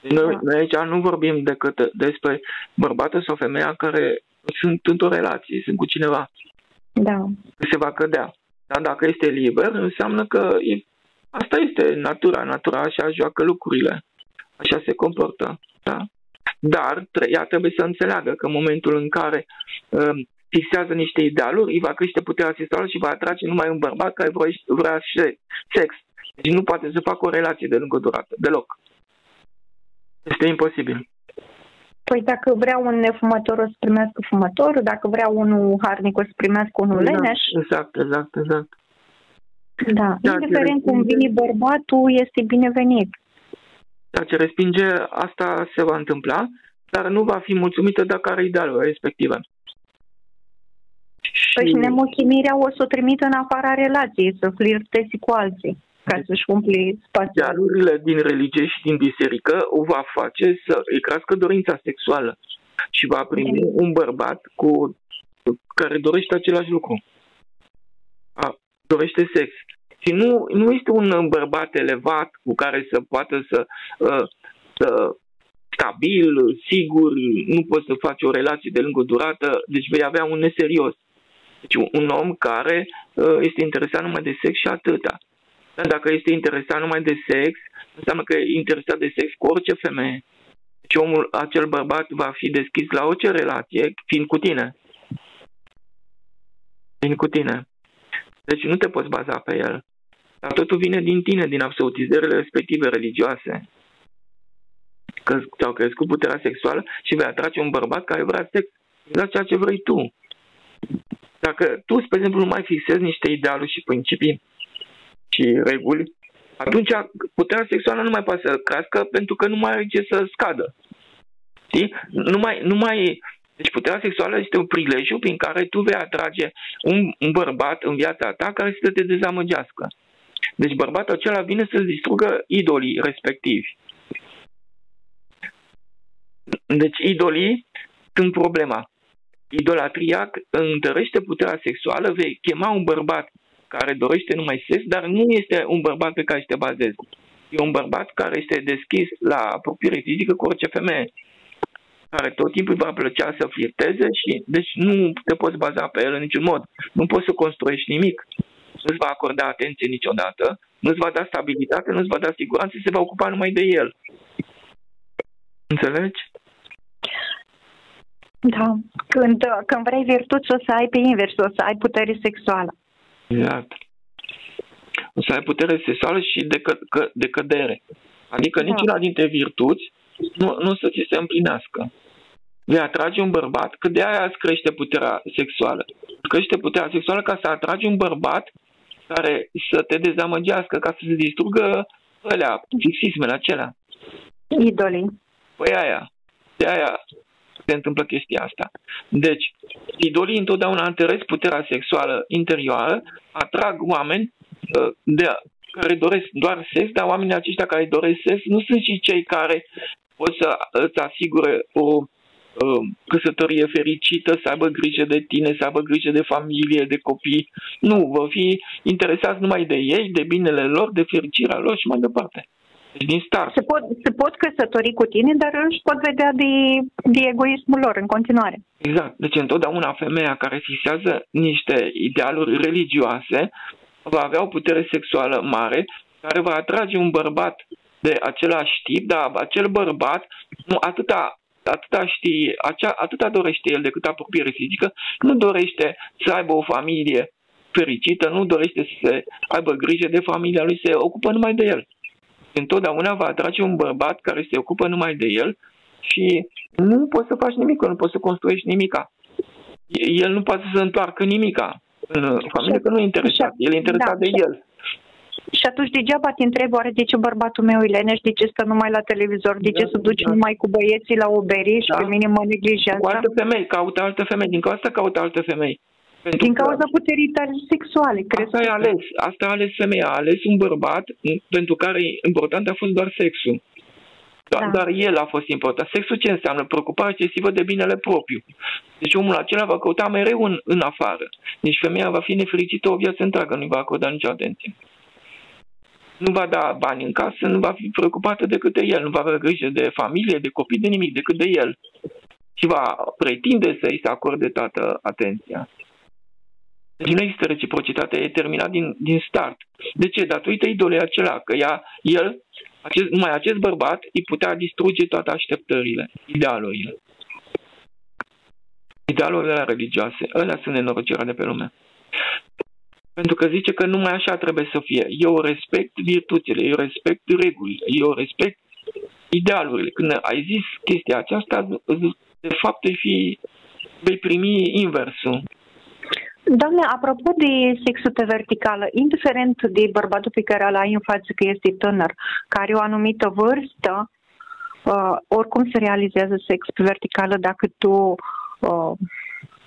Noi, da. noi aici nu vorbim decât despre bărbatul sau femeia care sunt într-o relație, sunt cu cineva. Da. Se va cădea. Dar dacă este liber, înseamnă că e, asta este natura. Natura așa joacă lucrurile. Așa se comportă. Da? Dar ea trebuie să înțeleagă că în momentul în care uh, fixează niște idealuri, îi va crește puterea sexuală și va atrage numai un bărbat care vrea sex. Deci nu poate să facă o relație de lungă durată, deloc. Este imposibil. Păi dacă vrea un nefumător o să primească fumătorul, dacă vrea unul harnic o să primească unul exact, leneș. Exact, exact, exact. Da, da indiferent cum vine bărbatul, este binevenit. Ceea ce respinge, asta se va întâmpla, dar nu va fi mulțumită dacă are idealul respective. Păi și nemulțumirea o să o trimită în afara relației, să flirtezi cu alții ca să-și umple spațiul. Idealurile din religie și din biserică o va face să îi crească dorința sexuală și va primi de. un bărbat cu care dorește același lucru. A, dorește sex. Și nu, nu este un bărbat elevat cu care să poată să, uh, să stabil, sigur, nu poți să faci o relație de lungă durată, deci vei avea un neserios. Deci un om care uh, este interesat numai de sex și atâta. Dar dacă este interesat numai de sex, înseamnă că e interesat de sex cu orice femeie. Deci omul, acel bărbat va fi deschis la orice relație, fiind cu tine. Fiind cu tine. Deci nu te poți baza pe el. Dar totul vine din tine, din absolutizările respective religioase. Că ți-au crescut puterea sexuală și vei atrage un bărbat care vrea sex exact ceea ce vrei tu. Dacă tu, spre exemplu, nu mai fixezi niște idealuri și principii și reguli, atunci puterea sexuală nu mai poate să crească pentru că nu mai are ce să scadă. Știi? Nu mai, nu mai, deci puterea sexuală este un prilejul prin care tu vei atrage un, un bărbat în viața ta care să te dezamăgească. Deci bărbatul acela vine să-ți distrugă idolii respectivi. Deci idolii sunt problema. Idolatria întărește puterea sexuală, vei chema un bărbat care dorește numai sex, dar nu este un bărbat pe care să te bazezi. E un bărbat care este deschis la apropiere fizică cu orice femeie, care tot timpul va plăcea să flirteze și deci nu te poți baza pe el în niciun mod. Nu poți să construiești nimic. Nu-ți va acorda atenție niciodată, nu-ți va da stabilitate, nu-ți va da siguranță, se va ocupa numai de el. Înțelegi? Da. Când, când vrei virtuți, o să ai pe invers, o să ai putere sexuală. Exact. O să ai putere sexuală și decă, că, decădere. Adică da. niciuna dintre virtuți nu, nu să ți se împlinească. Vei atrage un bărbat, că de aia îți crește puterea sexuală. Crește puterea sexuală ca să atragi un bărbat care să te dezamăgească, ca să se distrugă alea, fixismele acelea. Idolii. Păi aia. De aia se întâmplă chestia asta. Deci, idolii întotdeauna întăresc puterea sexuală interioară, atrag oameni uh, de, care doresc doar sex, dar oamenii aceștia care doresc sex nu sunt și cei care pot să îți asigure o uh, căsătorie fericită, să aibă grijă de tine, să aibă grijă de familie, de copii. Nu, vă fi interesați numai de ei, de binele lor, de fericirea lor și mai departe din start. Se pot, se pot căsători cu tine, dar își pot vedea de, de egoismul lor în continuare. Exact. Deci întotdeauna femeia care fixează niște idealuri religioase va avea o putere sexuală mare care va atrage un bărbat de același tip, dar acel bărbat nu atâta atâta știe, acea, atâta dorește el decât apropiere fizică, nu dorește să aibă o familie fericită, nu dorește să aibă grijă de familia lui, se ocupă numai de el întotdeauna va atrage un bărbat care se ocupă numai de el și nu poți să faci nimic, nu poți să construiești nimica. El nu poate să întoarcă nimica în familie, că nu e interesat. El e interesat da, de el. Și atunci degeaba te întreb, oare de ce bărbatul meu e leneș, de ce stă numai la televizor, de ce da, se duce da. numai cu băieții la oberi și da. pe mine mă neglijează? Cu alte femei, caută alte femei, din cauza asta caută alte femei. Pentru Din cauza puterii tale sexuale, cred. Asta a ales. Asta a ales femeia. A ales un bărbat pentru care important a fost doar sexul. Da. Dar el a fost important. Sexul ce înseamnă? Preocupare excesivă de binele propriu. Deci omul acela va căuta mereu în, în afară. Deci femeia va fi nefericită o viață întreagă, nu va acorda nicio atenție. Nu va da bani în casă, nu va fi preocupată decât de el, nu va avea grijă de familie, de copii, de nimic, decât de el. Și va pretinde să-i se acorde toată atenția. Deci nu există reciprocitate, e terminat din, din start. De ce? Datorită idolei acela, că ea, el, acest, numai acest bărbat îi putea distruge toate așteptările, idealurile. Idealurile religioase, alea sunt nenorocirea de pe lume. Pentru că zice că numai așa trebuie să fie. Eu respect virtuțile, eu respect regulile, eu respect idealurile. Când ai zis chestia aceasta, de fapt vei, fi, vei primi inversul. Doamne, apropo de sexul verticală, indiferent de bărbatul pe care îl ai în față că este tânăr, care are o anumită vârstă, uh, oricum se realizează sex verticală dacă tu uh,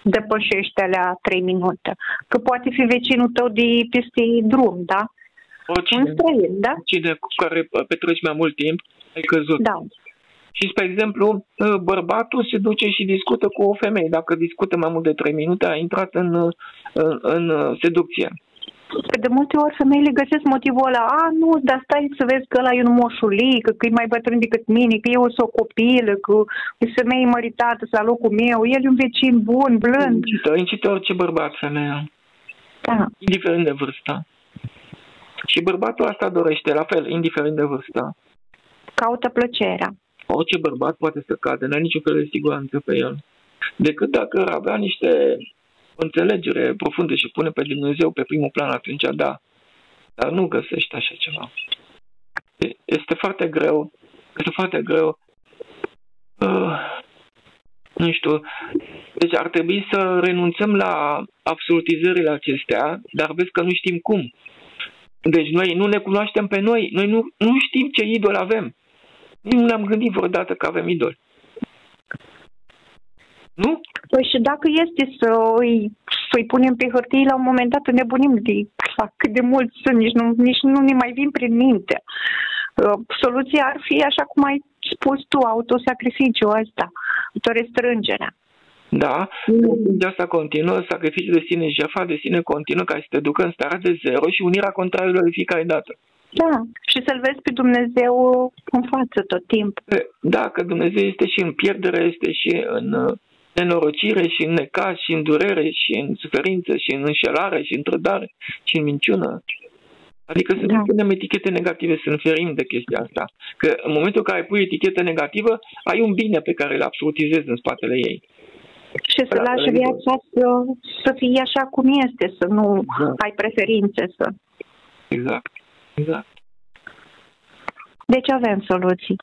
depășești alea trei minute. Că poate fi vecinul tău de peste drum, da? Oricine, Un străin, da? Cine cu care petreci mai mult timp, ai căzut. Da. Și, spre exemplu, ă, bărbatul se duce și discută cu o femeie. Dacă discută mai mult de 3 minute, a intrat în, în, în seducție. Că de multe ori femeile găsesc motivul ăla, a, nu, dar stai să vezi că ăla e un moșulic, că e mai bătrân decât mine, că eu sunt o copilă, că e femeie măritată la locul meu, el e un vecin bun, blând. Incită, incită orice bărbat, femeia. Da. Indiferent de vârstă. Și bărbatul asta dorește, la fel, indiferent de vârstă. Caută plăcerea. Orice bărbat poate să cadă, n-ai niciun fel de siguranță pe el. Decât dacă ar avea niște înțelegere profundă și pune pe Dumnezeu pe primul plan, atunci da. Dar nu găsești așa ceva. Este foarte greu, este foarte greu. Uh, nu știu, deci ar trebui să renunțăm la absolutizările acestea, dar vezi că nu știm cum. Deci noi nu ne cunoaștem pe noi, noi nu, nu știm ce idol avem. Nu ne-am gândit vreodată că avem idoli. Nu? Păi și dacă este să îi, să-i punem pe hârtie, la un moment dat nebunim de cât de mult sunt, nici nu, nici nu ne mai vin prin minte. Uh, soluția ar fi, așa cum ai spus tu, autosacrificiul ăsta, autorestrângerea. Da, de asta continuă, sacrificiul de sine, jefa de sine continuă ca să te ducă în starea de zero și unirea contrariilor de fiecare dată. Da, și să-L vezi pe Dumnezeu în față tot timpul. Da, că Dumnezeu este și în pierdere, este și în uh, nenorocire și în necaz și în durere și în suferință și în înșelare și în trădare și în minciună. Adică să da. nu punem etichete negative, să nu ferim de chestia asta. Că în momentul în care pui etichetă negativă, ai un bine pe care îl absolutizezi în spatele ei. Și să lași viața să, să fie așa cum este, să nu exact. ai preferințe. să. Exact. Exact. Deci avem soluții.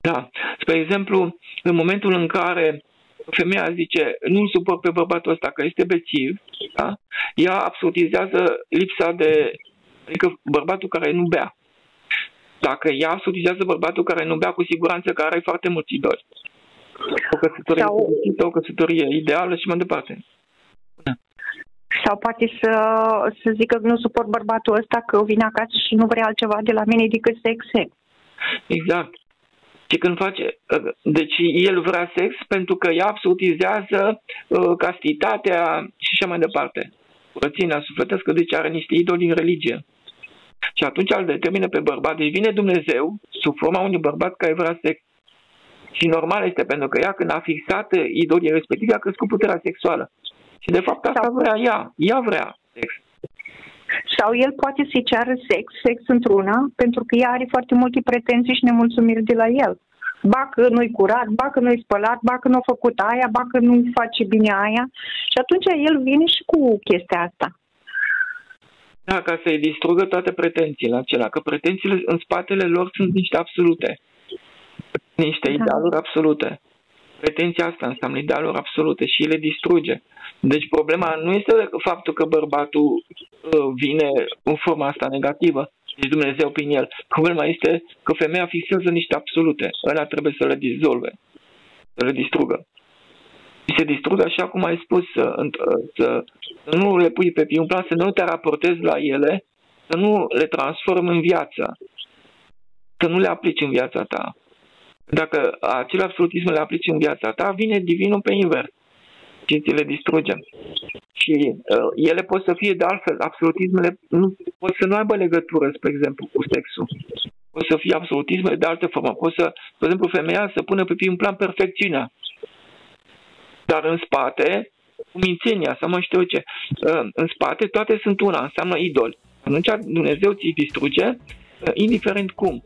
Da. Spre exemplu, în momentul în care femeia zice, nu-l suport pe bărbatul ăsta că este bețiv, da? ea absolutizează lipsa de... adică bărbatul care nu bea. Dacă ea absolutizează bărbatul care nu bea, cu siguranță că are foarte mulți idoli. O căsătorie, Sau... o căsătorie ideală și mai departe. Da. Sau poate să, să zică că nu suport bărbatul ăsta că vine acasă și nu vrea altceva de la mine decât sex. Exact. Și când face, uh, deci el vrea sex pentru că ea absolutizează uh, castitatea și așa mai departe. Curățenia sufletească, deci are niște idoli în religie. Și atunci îl determină pe bărbat. Deci vine Dumnezeu sub forma unui bărbat care vrea sex. Și normal este pentru că ea când a fixat idolii respectivi a crescut puterea sexuală. Și de fapt asta vrea ea. Ea vrea sex. Sau el poate să-i ceară sex, sex într-una, pentru că ea are foarte multe pretenții și nemulțumiri de la el. Ba că nu-i curat, ba că nu-i spălat, ba că nu a făcut aia, ba că nu face bine aia. Și atunci el vine și cu chestia asta. Da, ca să-i distrugă toate pretențiile acelea, că pretențiile în spatele lor sunt niște absolute. Niște da. idealuri absolute. Pretenția asta înseamnă idealuri absolute și le distruge. Deci problema nu este faptul că bărbatul uh, vine în forma asta negativă, deci Dumnezeu prin el. Problema este că femeia fixează niște absolute. Ăla trebuie să le dizolve, să le distrugă. Și se distrugă așa cum ai spus, să, să, să nu le pui pe un plan, să nu te raportezi la ele, să nu le transformi în viață, să nu le aplici în viața ta. Dacă acele absolutisme le aplici în viața ta, vine divinul pe invers și ți le distrugem. Și uh, ele pot să fie de altfel, absolutismele nu, pot să nu aibă legătură, spre exemplu, cu sexul. Pot să fie absolutismele de altă formă. Pot să, spre exemplu, femeia să pună pe prim plan perfecțiunea. Dar în spate, cu mințenia sau mă știu eu ce, uh, în spate toate sunt una, înseamnă idol. Atunci Dumnezeu ți distruge, uh, indiferent cum.